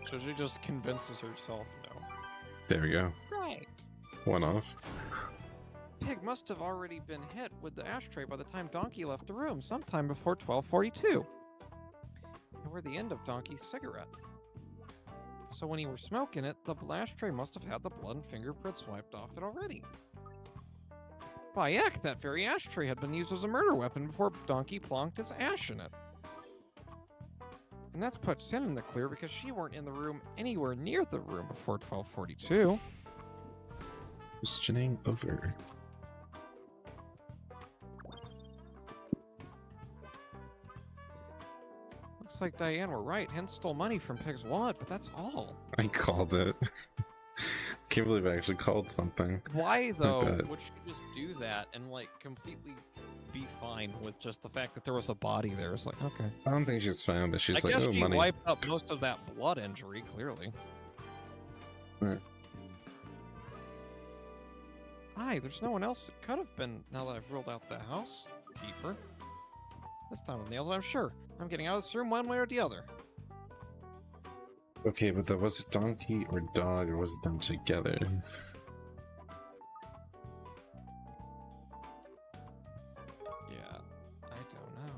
So she just convinces herself no. There we go. Right. One off. Pig must have already been hit with the ashtray by the time Donkey left the room, sometime before 1242. And we're the end of Donkey's cigarette. So when he was smoking it, the ashtray must have had the blood and fingerprints wiped off it already. By heck, that very ashtray had been used as a murder weapon before Donkey plonked his ash in it. And that's put Sin in the clear because she weren't in the room anywhere near the room before 1242. Questioning over. Looks like Diane were right. Hen stole money from Peg's wallet, but that's all. I called it. (laughs) Can't believe I actually called something. Why though bet. would she just do that and like completely be fine with just the fact that there was a body there? It's like okay. I don't think she's found that she's I like, guess oh, she money. wiped up most of that blood injury. Clearly. Right. Aye, there's no one else it could have been now that I've ruled out the housekeeper. This time with nails, I'm sure. I'm getting out of this room one way or the other. Okay, but that was it donkey or dog, or was it them together? Yeah, I don't know.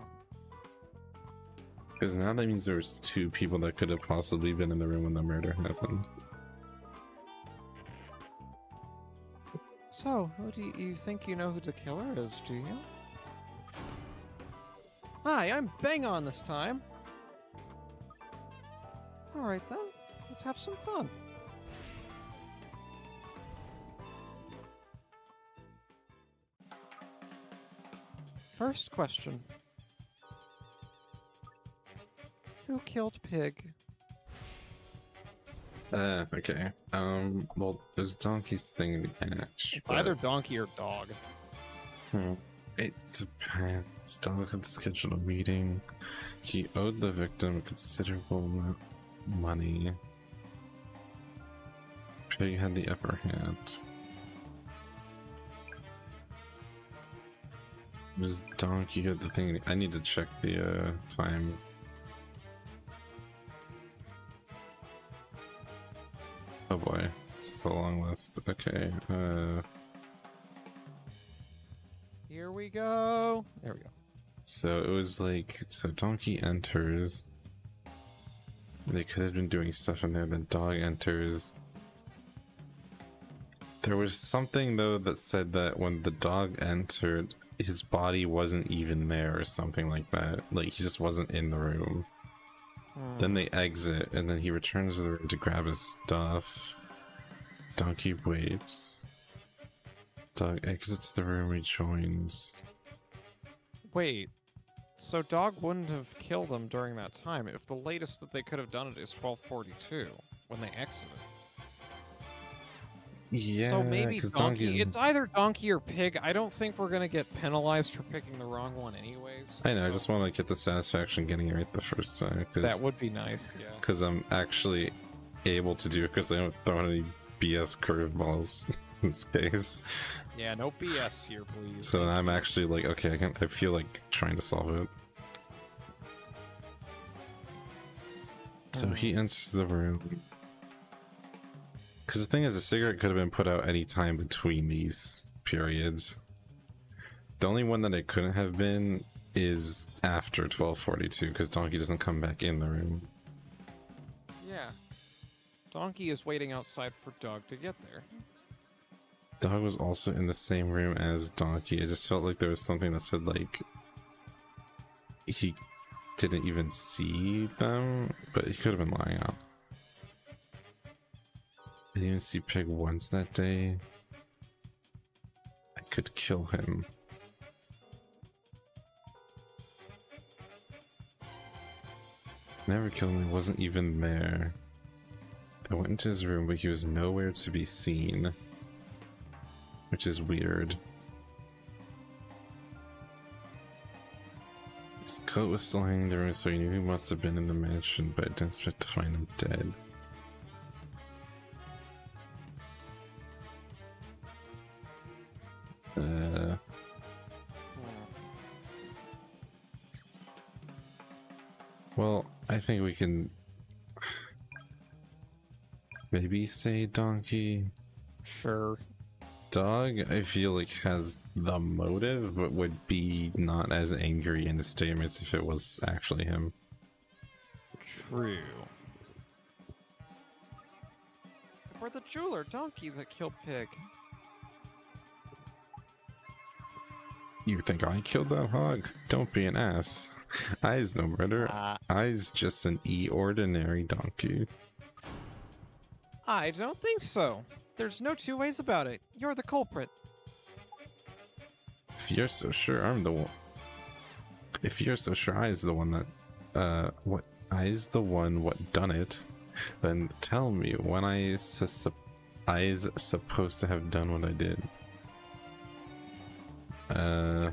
Because now that means there was two people that could have possibly been in the room when the murder happened. So, who do you, you think you know who the killer is, do you? Hi, I'm Bang On this time. Alright then, let's have some fun. First question Who killed Pig? Uh, okay. Um, well, there's donkey's thing in the hatch. It's but- either donkey or dog. Hmm. It depends. Dog had scheduled a meeting. He owed the victim a considerable amount of money. Pig had the upper hand. Was donkey had the thing? I need to check the uh, time. Oh boy, it's a long list. Okay, uh, Here we go. There we go. so it was like so donkey enters. They could have been doing stuff in there. Then dog enters. There was something though that said that when the dog entered, his body wasn't even there or something like that. Like he just wasn't in the room. Hmm. Then they exit, and then he returns to the room to grab his stuff. Donkey waits. Dog exits the room, rejoins. Wait. So dog wouldn't have killed him during that time if the latest that they could have done it is 1242 when they exited. Yeah, so maybe donkey. It's either donkey or pig. I don't think we're gonna get penalized for picking the wrong one, anyways. I know, I just want to get the satisfaction getting it right the first time, Cause, that would be nice. Yeah. because I'm actually able to do it because I don't throw any BS curveballs (laughs) (laughs) this case. Yeah. No BS here, please. So I'm actually like, okay, I can. I feel like trying to solve it. So he enters the room. Because the thing is, a cigarette could have been put out any time between these periods. The only one that it couldn't have been is after 1242, because Donkey doesn't come back in the room. Yeah. Donkey is waiting outside for dog to get there. Dog was also in the same room as Donkey. I just felt like there was something that said, like, he didn't even see them, but he could have been lying out. I didn't even see Pig once that day. I could kill him. Never killed he wasn't even there. I went into his room, but he was nowhere to be seen. Which is weird. His coat was still hanging there, so he knew he must have been in the mansion, but I didn't expect to find him dead. Uh, well, I think we can (sighs) maybe say donkey. Sure. Dog, I feel like has the motive, but would be not as angry in his statements if it was actually him. True. Or the jeweler donkey that killed pig. You think I killed that hog? Don't be an ass. I's no murderer. Uh, I's just an e ordinary donkey. I don't think so. There's no two ways about it. You're the culprit. If you're so sure I'm the one. If you're so sure I I's the one that, uh, what I I's the one what done it, then tell me when I sus- I's supposed to have done what I did. Uh,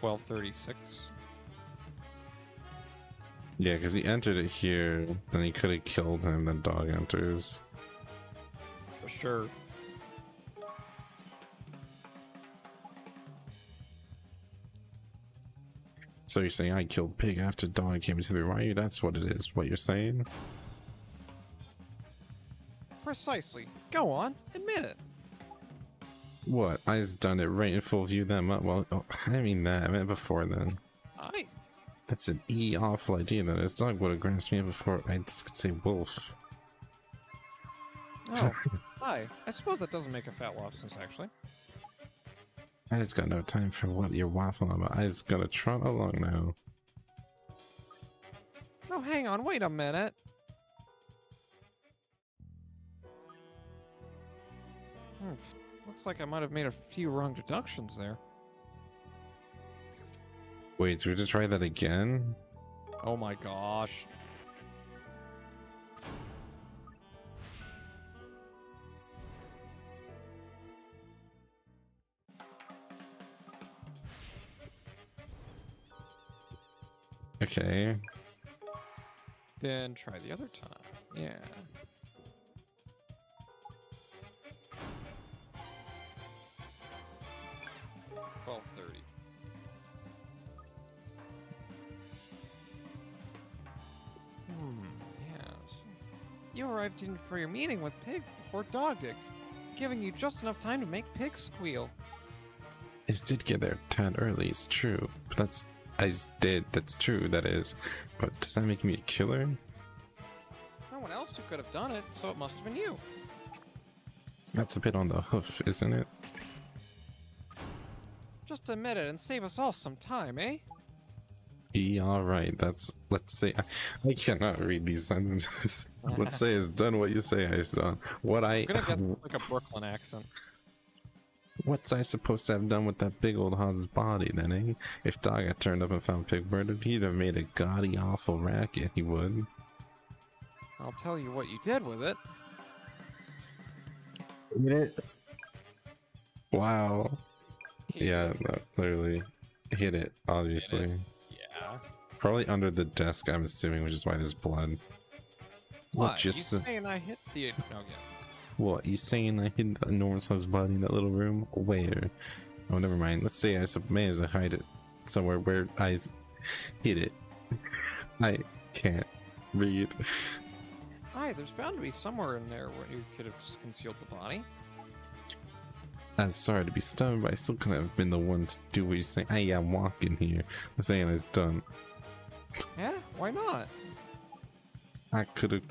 1236. yeah, because he entered it here, then he could have killed him. Then dog enters. For sure. So you're saying I killed pig after dog came into the? Are? That's what it is. What you're saying? Precisely. Go on, admit it. What? I's done it right in full view. Them up. Well, oh, I mean that. I meant before then. I. That's an e awful idea. That his dog would have grasped me before I could say wolf. Oh, I. I suppose that doesn't make a fat lobsters, actually. I just got no time for what you're waffling about. I just gotta trot along now. Oh, hang on, wait a minute. Hmm, looks like I might have made a few wrong deductions there. Wait, do we just try that again? Oh my gosh. Okay. Then try the other time. Yeah. Twelve thirty. Hmm. Yes. You arrived in for your meeting with Pig before Dog Dick, giving you just enough time to make Pig squeal. It did get there a tad early, it's true, but that's I did, that's true, that is. But does that make me a killer? There's no one else who could have done it, so it must have been you. That's a bit on the hoof, isn't it? Just admit it and save us all some time, eh? Yeah, alright, that's let's say I, I cannot read these sentences. (laughs) let's say it's done what you say I's done. What I I'm gonna guess like a Brooklyn accent. What's I supposed to have done with that big old Hans body then, eh? If Dog had turned up and found Pig murdered, he'd have made a gaudy awful racket, he would. I'll tell you what you did with it. Wow. Yeah, no, clearly. Hit it, obviously. Yeah. Probably under the desk, I'm assuming, which is why there's blood. What, What? just you saying I hit the? No, yeah. What? You saying I hid the enormous Hans body in that little room? Where? Oh, never mind. Let's say I managed to hide it somewhere where I hid it. I can't read. Aye, there's bound to be somewhere in there where you could have concealed the body. I'm sorry to be stubborn, but I still couldn't have been the one to do what you're saying. Hey, I'm walking here. I'm saying it's done. Yeah, why not? I could have.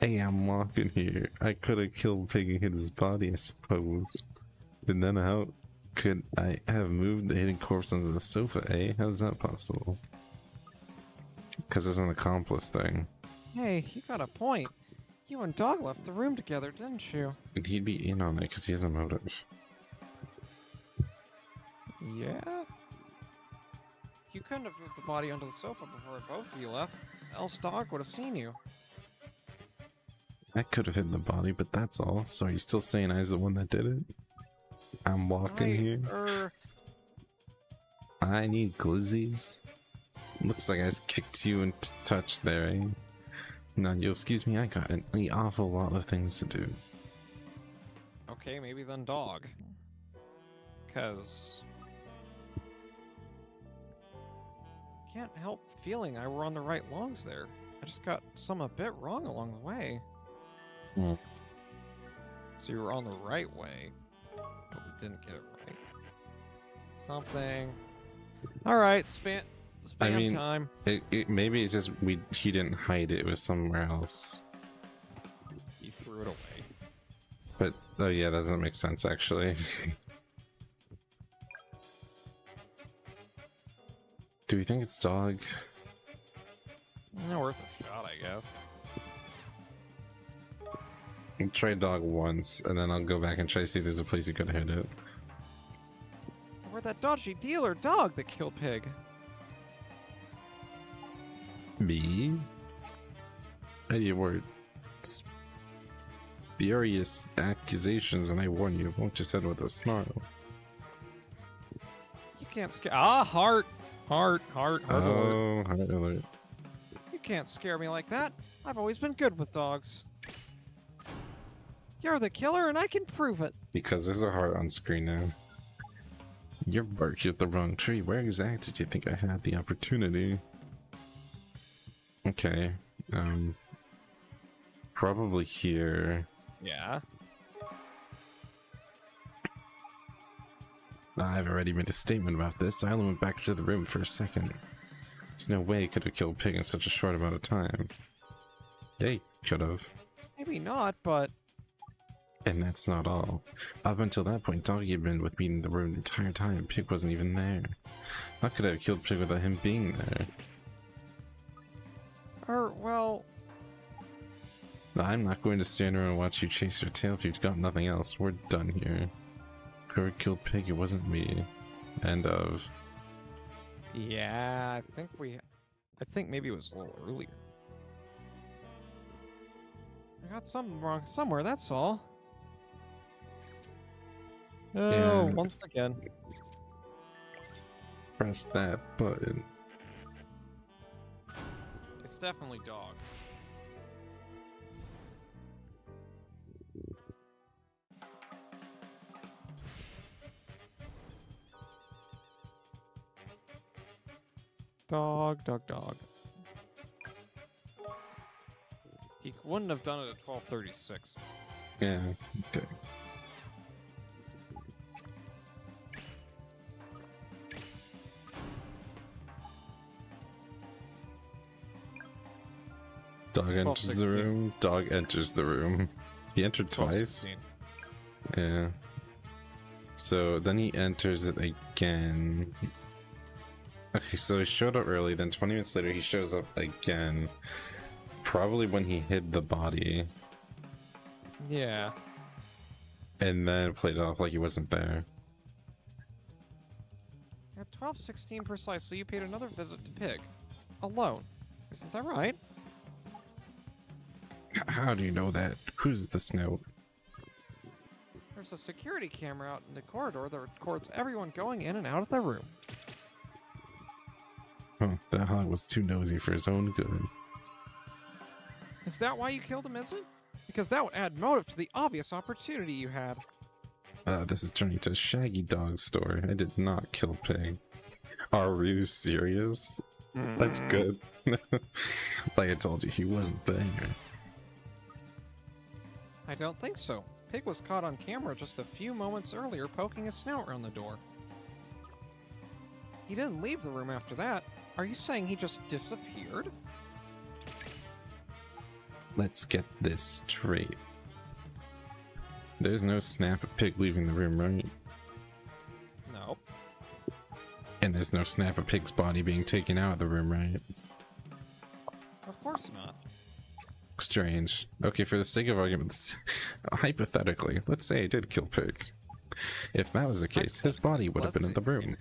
Hey, I'm walking here. I could have killed Pig and hid his body, I suppose. But then how could I have moved the hidden corpse onto the sofa, eh? How's that possible? Because it's an accomplice thing. Hey, you got a point. You and Dog left the room together, didn't you? And he'd be in on it because he has a motive. Yeah. You couldn't have moved the body onto the sofa before both of you left. Else Dog would have seen you. I could have hit the body, but that's all. So are you still saying I was the one that did it? I'm walking I, here. er, I need glizzies. Looks like I kicked you in t- touch there, eh? Now, you'll excuse me, I got an awful lot of things to do. okay, maybe then Dog. Cause can't help feeling I were on the right logs there. I just got some a bit wrong along the way. Hmm. So you were on the right way, but we didn't get it right. Something. All right, spam, spam mean- time. It, it, maybe it's just we he didn't hide it, it was somewhere else. He threw it away. But, oh yeah, that doesn't make sense, actually. (laughs) do we think it's dog? Not worth a shot, I guess. I'll try dog once, and then I'll go back and try to see if there's a place you could hid it. Or that dodgy dealer dog that killed Pig. Me? Any were spurious accusations, and I warn you, won't just end with a snarl. You can't scare. Ah, heart, heart, heart, heart alert. Oh, heart alert. You can't scare me like that. I've always been good with dogs. You're the killer, and I can prove it. Because there's a heart on screen now. You're barking at the wrong tree. Where exactly do you think I had the opportunity? Okay. Um. Probably here. Yeah. I've already made a statement about this. I only went back to the room for a second. There's no way he could have killed Pig in such a short amount of time. They could have. Maybe not, but And that's not all. Up until that point, Doggy had been with me in the room the entire time. Pig wasn't even there. How could I have killed Pig without him being there? er, well, I'm not going to stand around and watch you chase your tail if you've got nothing else. We're done here. Whoever killed Pig, it wasn't me. End of. yeah. I think we. I think maybe it was a little earlier. I got something wrong somewhere. That's all. Oh, Yeah. once again. Press that button. It's definitely dog. Dog, dog, dog. He wouldn't have done it at 1236. Yeah. Okay. Dog enters the room. Dog enters the room. (laughs) He entered twice. 1216. Yeah. So then he enters it again. Okay, so he showed up early, then 20 minutes later he shows up again. Probably when he hid the body, Yeah. and then played it off like he wasn't there. At 1216 precisely, you paid another visit to Pig. Alone. Isn't that right? H- How do you know that? Who's the snout? There's a security camera out in the corridor that records everyone going in and out of the room. Huh, that hog was too nosy for his own good. Is that why you killed him, Vincent? Because that would add motive to the obvious opportunity you had. Uh, this is turning to a Shaggy Dog's story. I did not kill Pig. Are you serious? That's good. (laughs) like I told you, he wasn't there. I don't think so. Pig was caught on camera just a few moments earlier poking his snout around the door. He didn't leave the room after that. Are you saying he just disappeared? Let's get this straight. There's no snap of Pig leaving the room, right? No. And there's no snap of Pig's body being taken out of the room, right? Of course not. Strange. Okay, for the sake of argument, (laughs) hypothetically, let's say I did kill Pig. If that was the case, his body would have been in the room.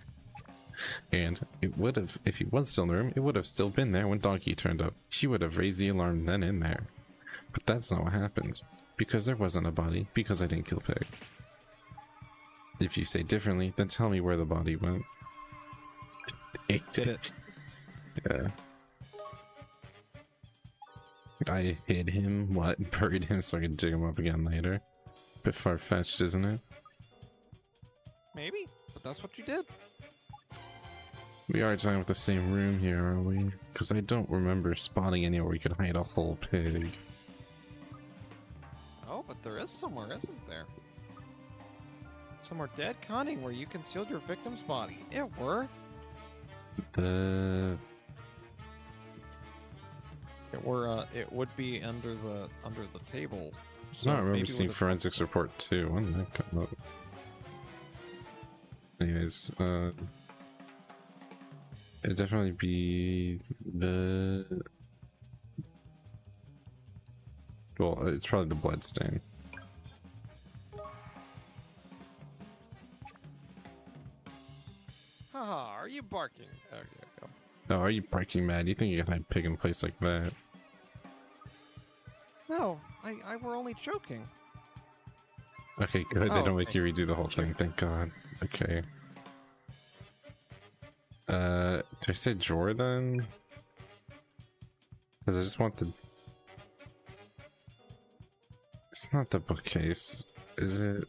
And it would have, if he was still in the room, it would have still been there when Donkey turned up. He would have raised the alarm then in there. But that's not what happened. Because there wasn't a body, because I didn't kill Pig. If you say differently, then tell me where the body went. It Did it? Yeah. I hid him, what? (laughs) Buried him so I could dig him up again later. Bit far fetched, isn't it? Maybe, but that's what you did. We are talking about the same room here, are we? Because I don't remember spotting anywhere we could hide a whole pig. Oh, but there is somewhere, isn't there? Somewhere dead cunning where you concealed your victim's body. It were. The It were. Uh, it would be under the under the table. I don't remember seeing forensics report too. When did that come up? Anyways, uh, it'd definitely be the. Well, it's probably the blood stain. Haha, are you barking? There you go. Oh, are you breaking mad? You think you can hide pig in place like that? No, I, I were only joking. Okay, good. they Oh, don't make you redo the whole thing. Thank God. Okay. Uh, did I say drawer then? Because I just want the. It's not the bookcase, is it?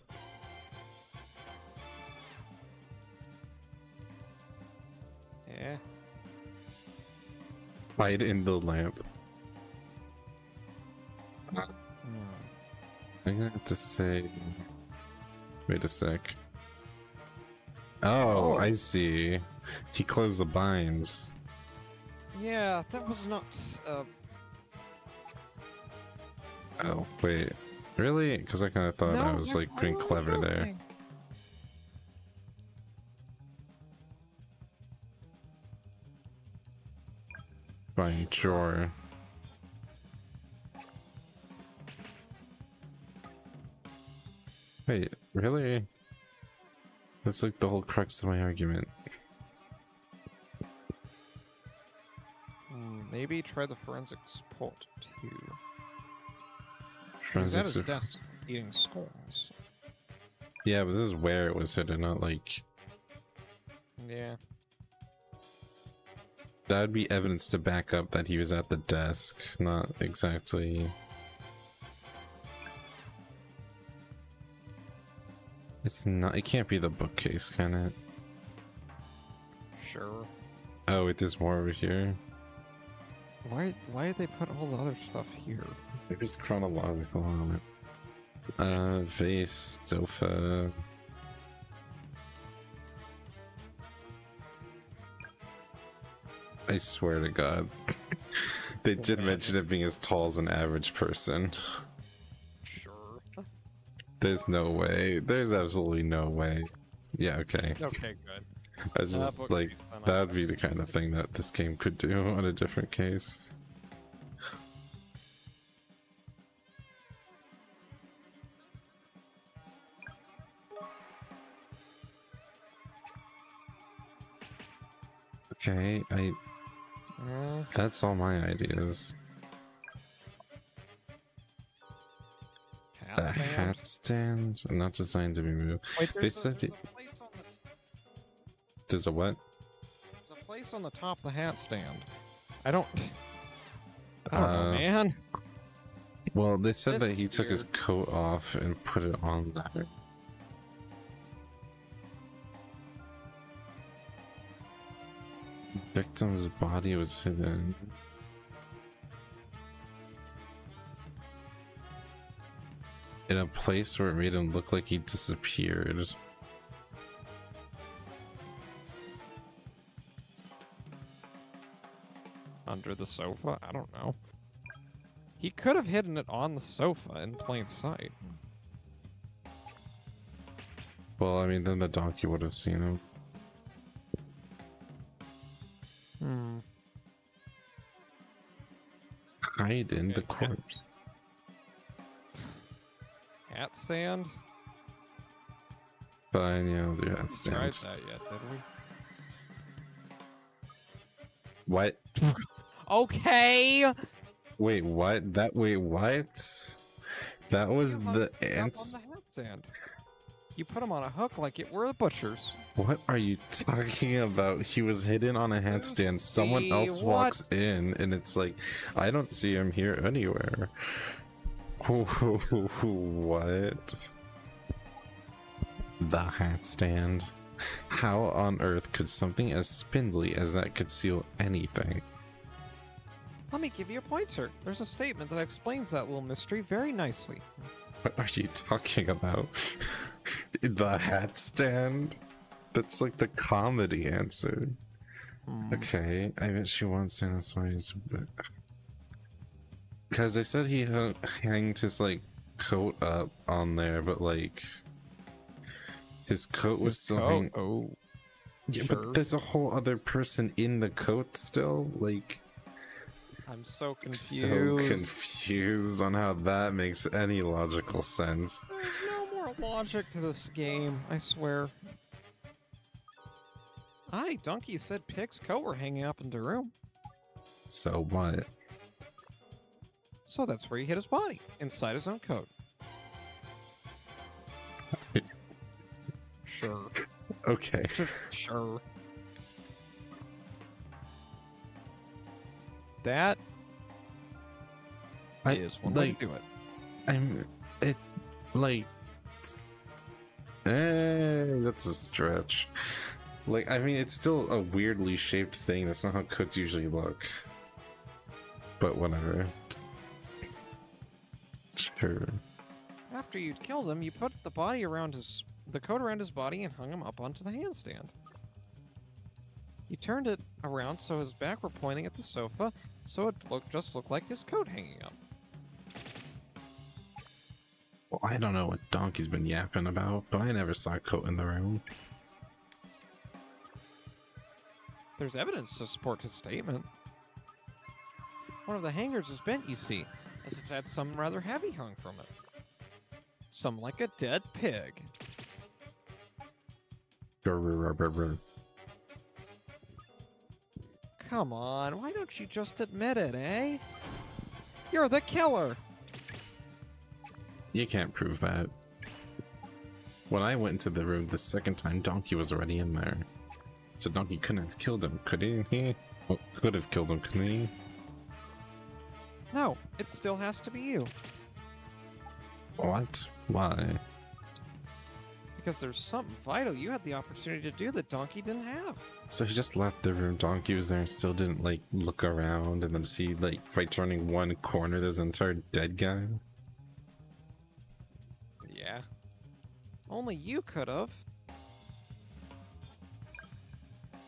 Hide in the lamp. Hmm. I'm gonna have to say. Wait a sec. Oh, Oh. I see. He closed the blinds. Yeah, that was not. Uh, Oh, wait. Really? Because I kind of thought I was like being clever there. joking. Fine, sure. Wait, really? That's like the whole crux of my argument. Hmm, maybe try the forensics report too. He was Forensics his are- desk eating scones. Yeah, but this is where it was hidden, not like Yeah. That'd be evidence to back up that he was at the desk, not exactly. It's not. It can't be the bookcase, can it? Sure. Oh, wait, there's more over here. Why why did they put all the other stuff here? It was chronological on it. Uh, vase, sofa. I swear to God. (laughs) they did mention it being as tall as an average person. Sure. There's no way. There's absolutely no way. Yeah, okay. Okay, good. I was just like, these then, I that would be the kind of thing that this game could do on a different case. Okay, I Uh, that's all my ideas. hat A stand? hat stands are not designed to be moved. Wait, They a, said there's it- a the There's a what? there's a place on the top of the hat stand. I don't. I don't know, Uh, man. Well, they said that he took his coat off and put it on there. Victim's body was hidden. In a place where it made him look like he disappeared. Under the sofa? I don't know. He could have hidden it on the sofa in plain sight. Well, I mean, then the donkey would have seen him. Hmm. Hide in the Okay, yeah. corpse. Hat stand? Fine, yeah, I'll do that Haven't tried that yet, did we? What? Okay. Wait, what? That wait, what? That was the ants. You put him on a hook like it were the butcher's. What are you talking about? He was hidden on a hat stand. Someone else what? walks in, and it's like, I don't see him here anywhere. what? The hat stand. How on earth could something as spindly as that conceal anything? Let me give you a pointer. There's a statement that explains that little mystery very nicely. What are you talking about? The hat stand? That's like the comedy answer. Hmm. Okay, I bet she wants Santa's ways. Because they said he hung, hanged his like coat up on there, but like his coat was still Oh, hang- oh. Yeah, sure. but there's a whole other person in the coat still. Like I'm so confused. so confused on how that makes any logical sense. There's no more logic to this game, I swear. Aye, Donkey said Pig's coat were hanging up in the room. So what? So that's where he hid his body, inside his own coat. (laughs) Sure. Okay. (laughs) sure. That I- is one way to do it. I'm it like eh, that's a stretch. Like I mean it's still a weirdly shaped thing. That's not how coats usually look. But whatever. Sure. After you'd killed him, you put the body around his the coat around his body and hung him up onto the hat stand. You turned it around so his back were pointing at the sofa, so it looked just looked like his coat hanging up. Well, I don't know what Donkey's been yapping about, but I never saw coat in the room. There's evidence to support his statement. One of the hangers is bent, you see, as if it had some rather heavy hung from it. Some like a dead pig. Come on, why don't you just admit it, eh? You're the killer! You can't prove that. When I went into the room the second time, Donkey was already in there. So Donkey couldn't have killed him, could he? Well, could have killed him, couldn't he? No, it still has to be you. What? Why? Because there's something vital you had the opportunity to do that Donkey didn't have. So he just left the room. Donkey was there and still didn't like look around and then see like by turning one corner there's an entire dead guy. Only you could have.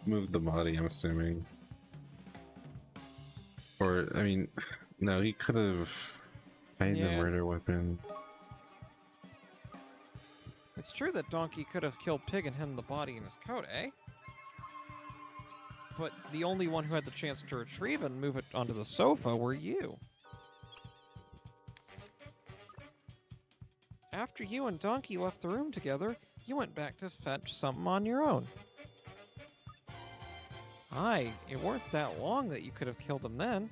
Moved the body, I'm assuming. Or I mean no, he could have hidden the murder weapon. It's true that Donkey could have killed Pig and hidden the body in his coat, eh? But the only one who had the chance to retrieve and move it onto the sofa were you. After you and Donkey left the room together, you went back to fetch something on your own. Aye, it weren't that long that you could have killed him then.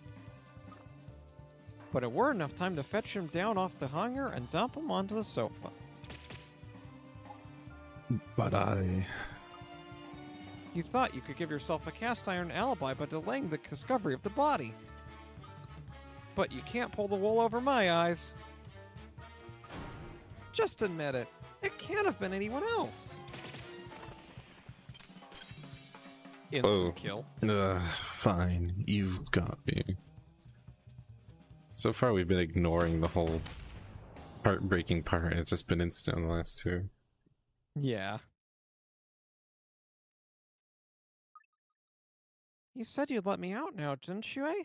But it were enough time to fetch him down off the hanger and dump him onto the sofa. But I You thought you could give yourself a cast iron alibi by delaying the discovery of the body. But you can't pull the wool over my eyes. Just admit it. It can't have been anyone else. Instant Oh. kill. Ugh, fine, you've got me. So far we've been ignoring the whole heartbreaking part, it's just been instant on the last two. Yeah. You said you'd let me out now, didn't you, eh?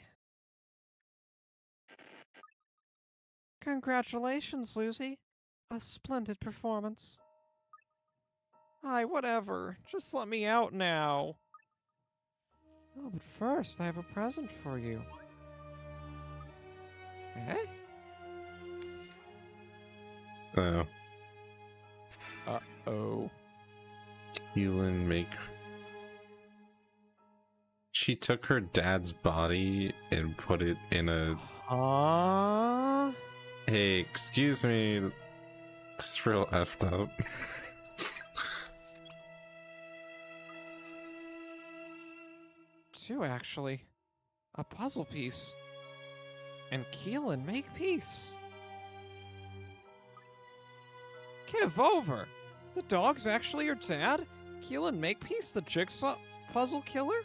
Congratulations, Lucy. A splendid performance. Aye, whatever. Just let me out now. Oh, but first, I have a present for you. Eh? Oh, Uh Oh. Keelan make. She took her dad's body and put it in a. Huh? Hey, excuse me. Is real effed up. Two, actually. A puzzle piece. And Keelan make peace. Give over! The dog's actually your dad? Keelan Makepeace, the jigsaw puzzle killer?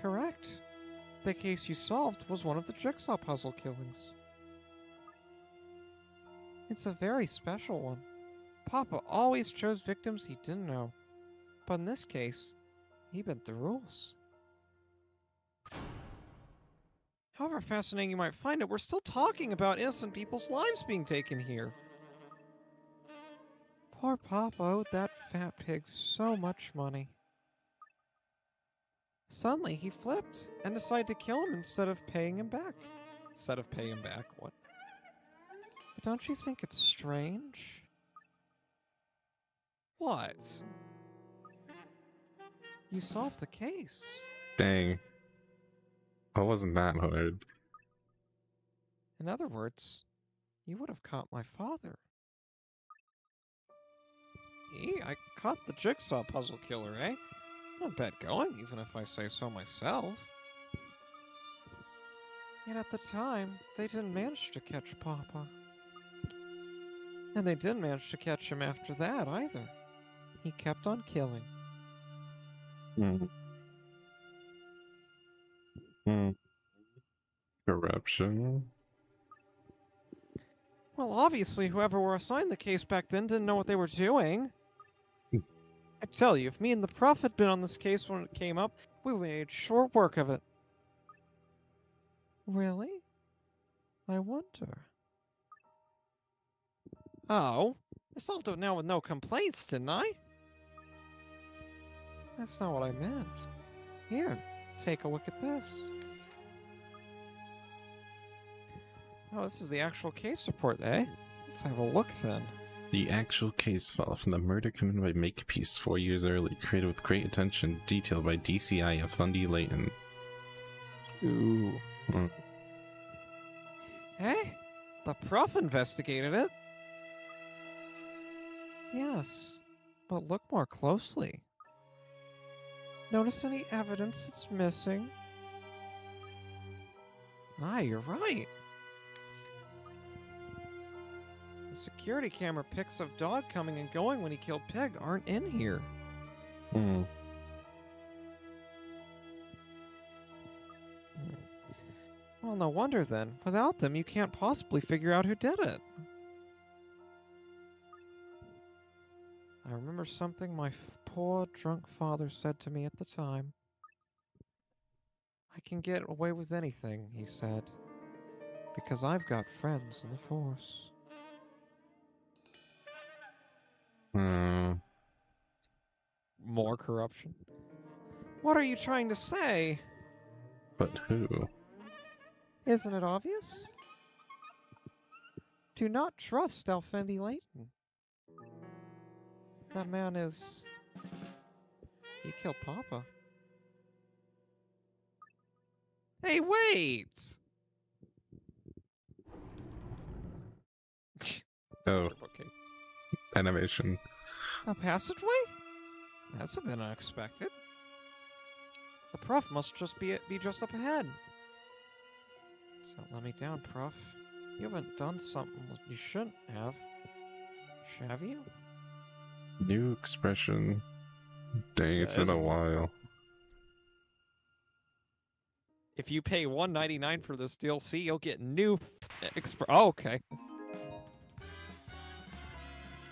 Correct. The case you solved was one of the jigsaw puzzle killings. It's a very special one. Papa always chose victims he didn't know. But in this case, he bent the rules. However fascinating you might find it, we're still talking about innocent people's lives being taken here. Poor Papa owed that fat pig so much money. Suddenly, he flipped and decided to kill him instead of paying him back. Instead of paying him back, what? Don't you think it's strange? What? You solved the case. Dang. I wasn't that hard. In other words, you would have caught my father. He, I caught the jigsaw puzzle killer, eh? Not bad going, even if I say so myself. Yet at the time, they didn't manage to catch Papa. And they didn't manage to catch him after that either. He kept on killing. Hmm. Hmm. Corruption. Well, obviously, whoever were assigned the case back then didn't know what they were doing. I tell you, if me and the Prof had been on this case when it came up, we would have made short work of it. Really? I wonder. Oh, I solved it now with no complaints, didn't I? That's not what I meant. Here, take a look at this. Oh, this is the actual case report, eh? Let's have a look then. The actual case file from the murder committed by Makepeace four years early, created with great attention, detailed by DCI Alfendi Layton. Ooh. Hmm. Hey, the prof investigated it. Yes, but look more closely. Notice any evidence that's missing? Ah, you're right. The security camera pics of Dog coming and going when he killed Pig aren't in here. Hmm. Hmm. Well, no wonder then. Without them, you can't possibly figure out who did it. I remember something my f- poor drunk father said to me at the time. I can get away with anything, he said, because I've got friends in the Force. Hmm. More corruption. What are you trying to say? But who? Isn't it obvious? Do not trust Alfendi Layton. That man is. He killed Papa. Hey, wait! (laughs) Oh, Okay. animation. A passageway? That's a bit unexpected. The prof must just be be just up ahead. So let me down, prof. You haven't done something you shouldn't have. Have you? New expression. Dang, it's been a while. If you pay 199 for this DLC, you'll get new exp- Oh, okay.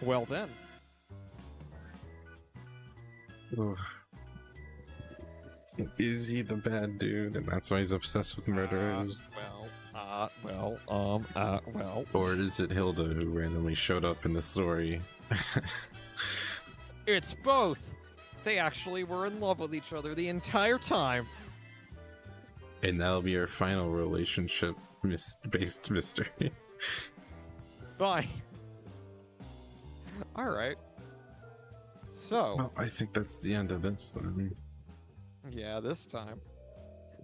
Well then. Oof. Is he the bad dude, and that's why he's obsessed with murderers? Uh, well, uh, well, um, uh, well. Or is it Hilda who randomly showed up in the story? (laughs) It's both. They actually were in love with each other the entire time. and that'll be our final relationship mis- based mystery. (laughs) Bye. All right. So, well, I think that's the end of this then. yeah, this time.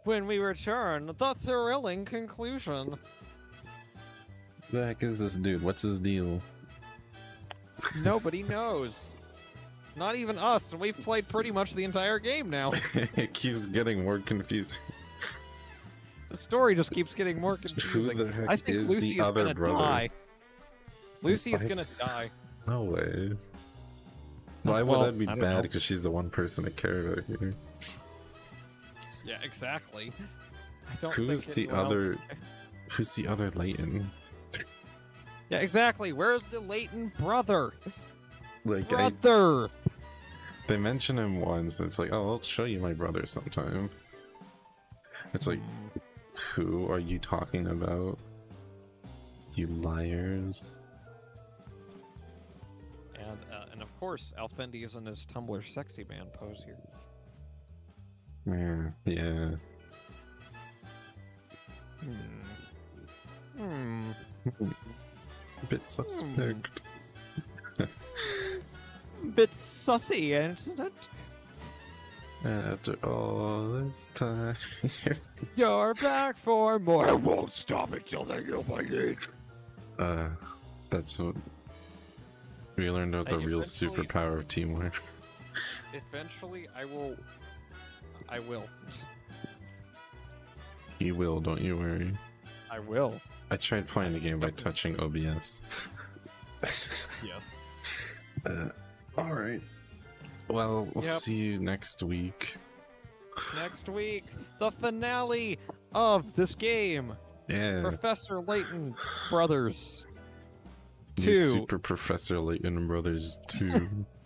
When we return, the thrilling conclusion. The heck is this dude? What's his deal? Nobody knows. Not even us, and we've played pretty much the entire game now. (laughs) it keeps getting more confusing. The story just keeps getting more Who confusing. the heck I think is Lucy the is other gonna brother? die. Lucy is gonna die. No way. Why would Well, that be bad? Because she's the one person I care about here. Yeah, exactly. I don't Who's think the anyone else- other? Who's the other Layton? Yeah, exactly. Where's the Layton brother? Like I, Brother. They mention him once, and it's like, oh, I'll show you my brother sometime. It's like, who are you talking about? You liars! And uh, and of course, Alfendi is in his Tumblr sexy man pose here. Yeah, yeah. Hmm. Hmm. (laughs) Bit suspect. (laughs) Bit sussy, isn't it? After all this time, (laughs) You're back for more. I won't stop until they get my need. uh, that's what we learned about the I real superpower of teamwork. Eventually, I will. I will. (laughs) He will, don't you worry. I will. I tried playing the game by touching OBS. (laughs) Yes. Uh, all right. Well, we'll Yep. see you next week. Next week, the finale of this game. Yeah. Professor Layton Brothers. New Two. Super Professor Layton Brothers 2. (laughs)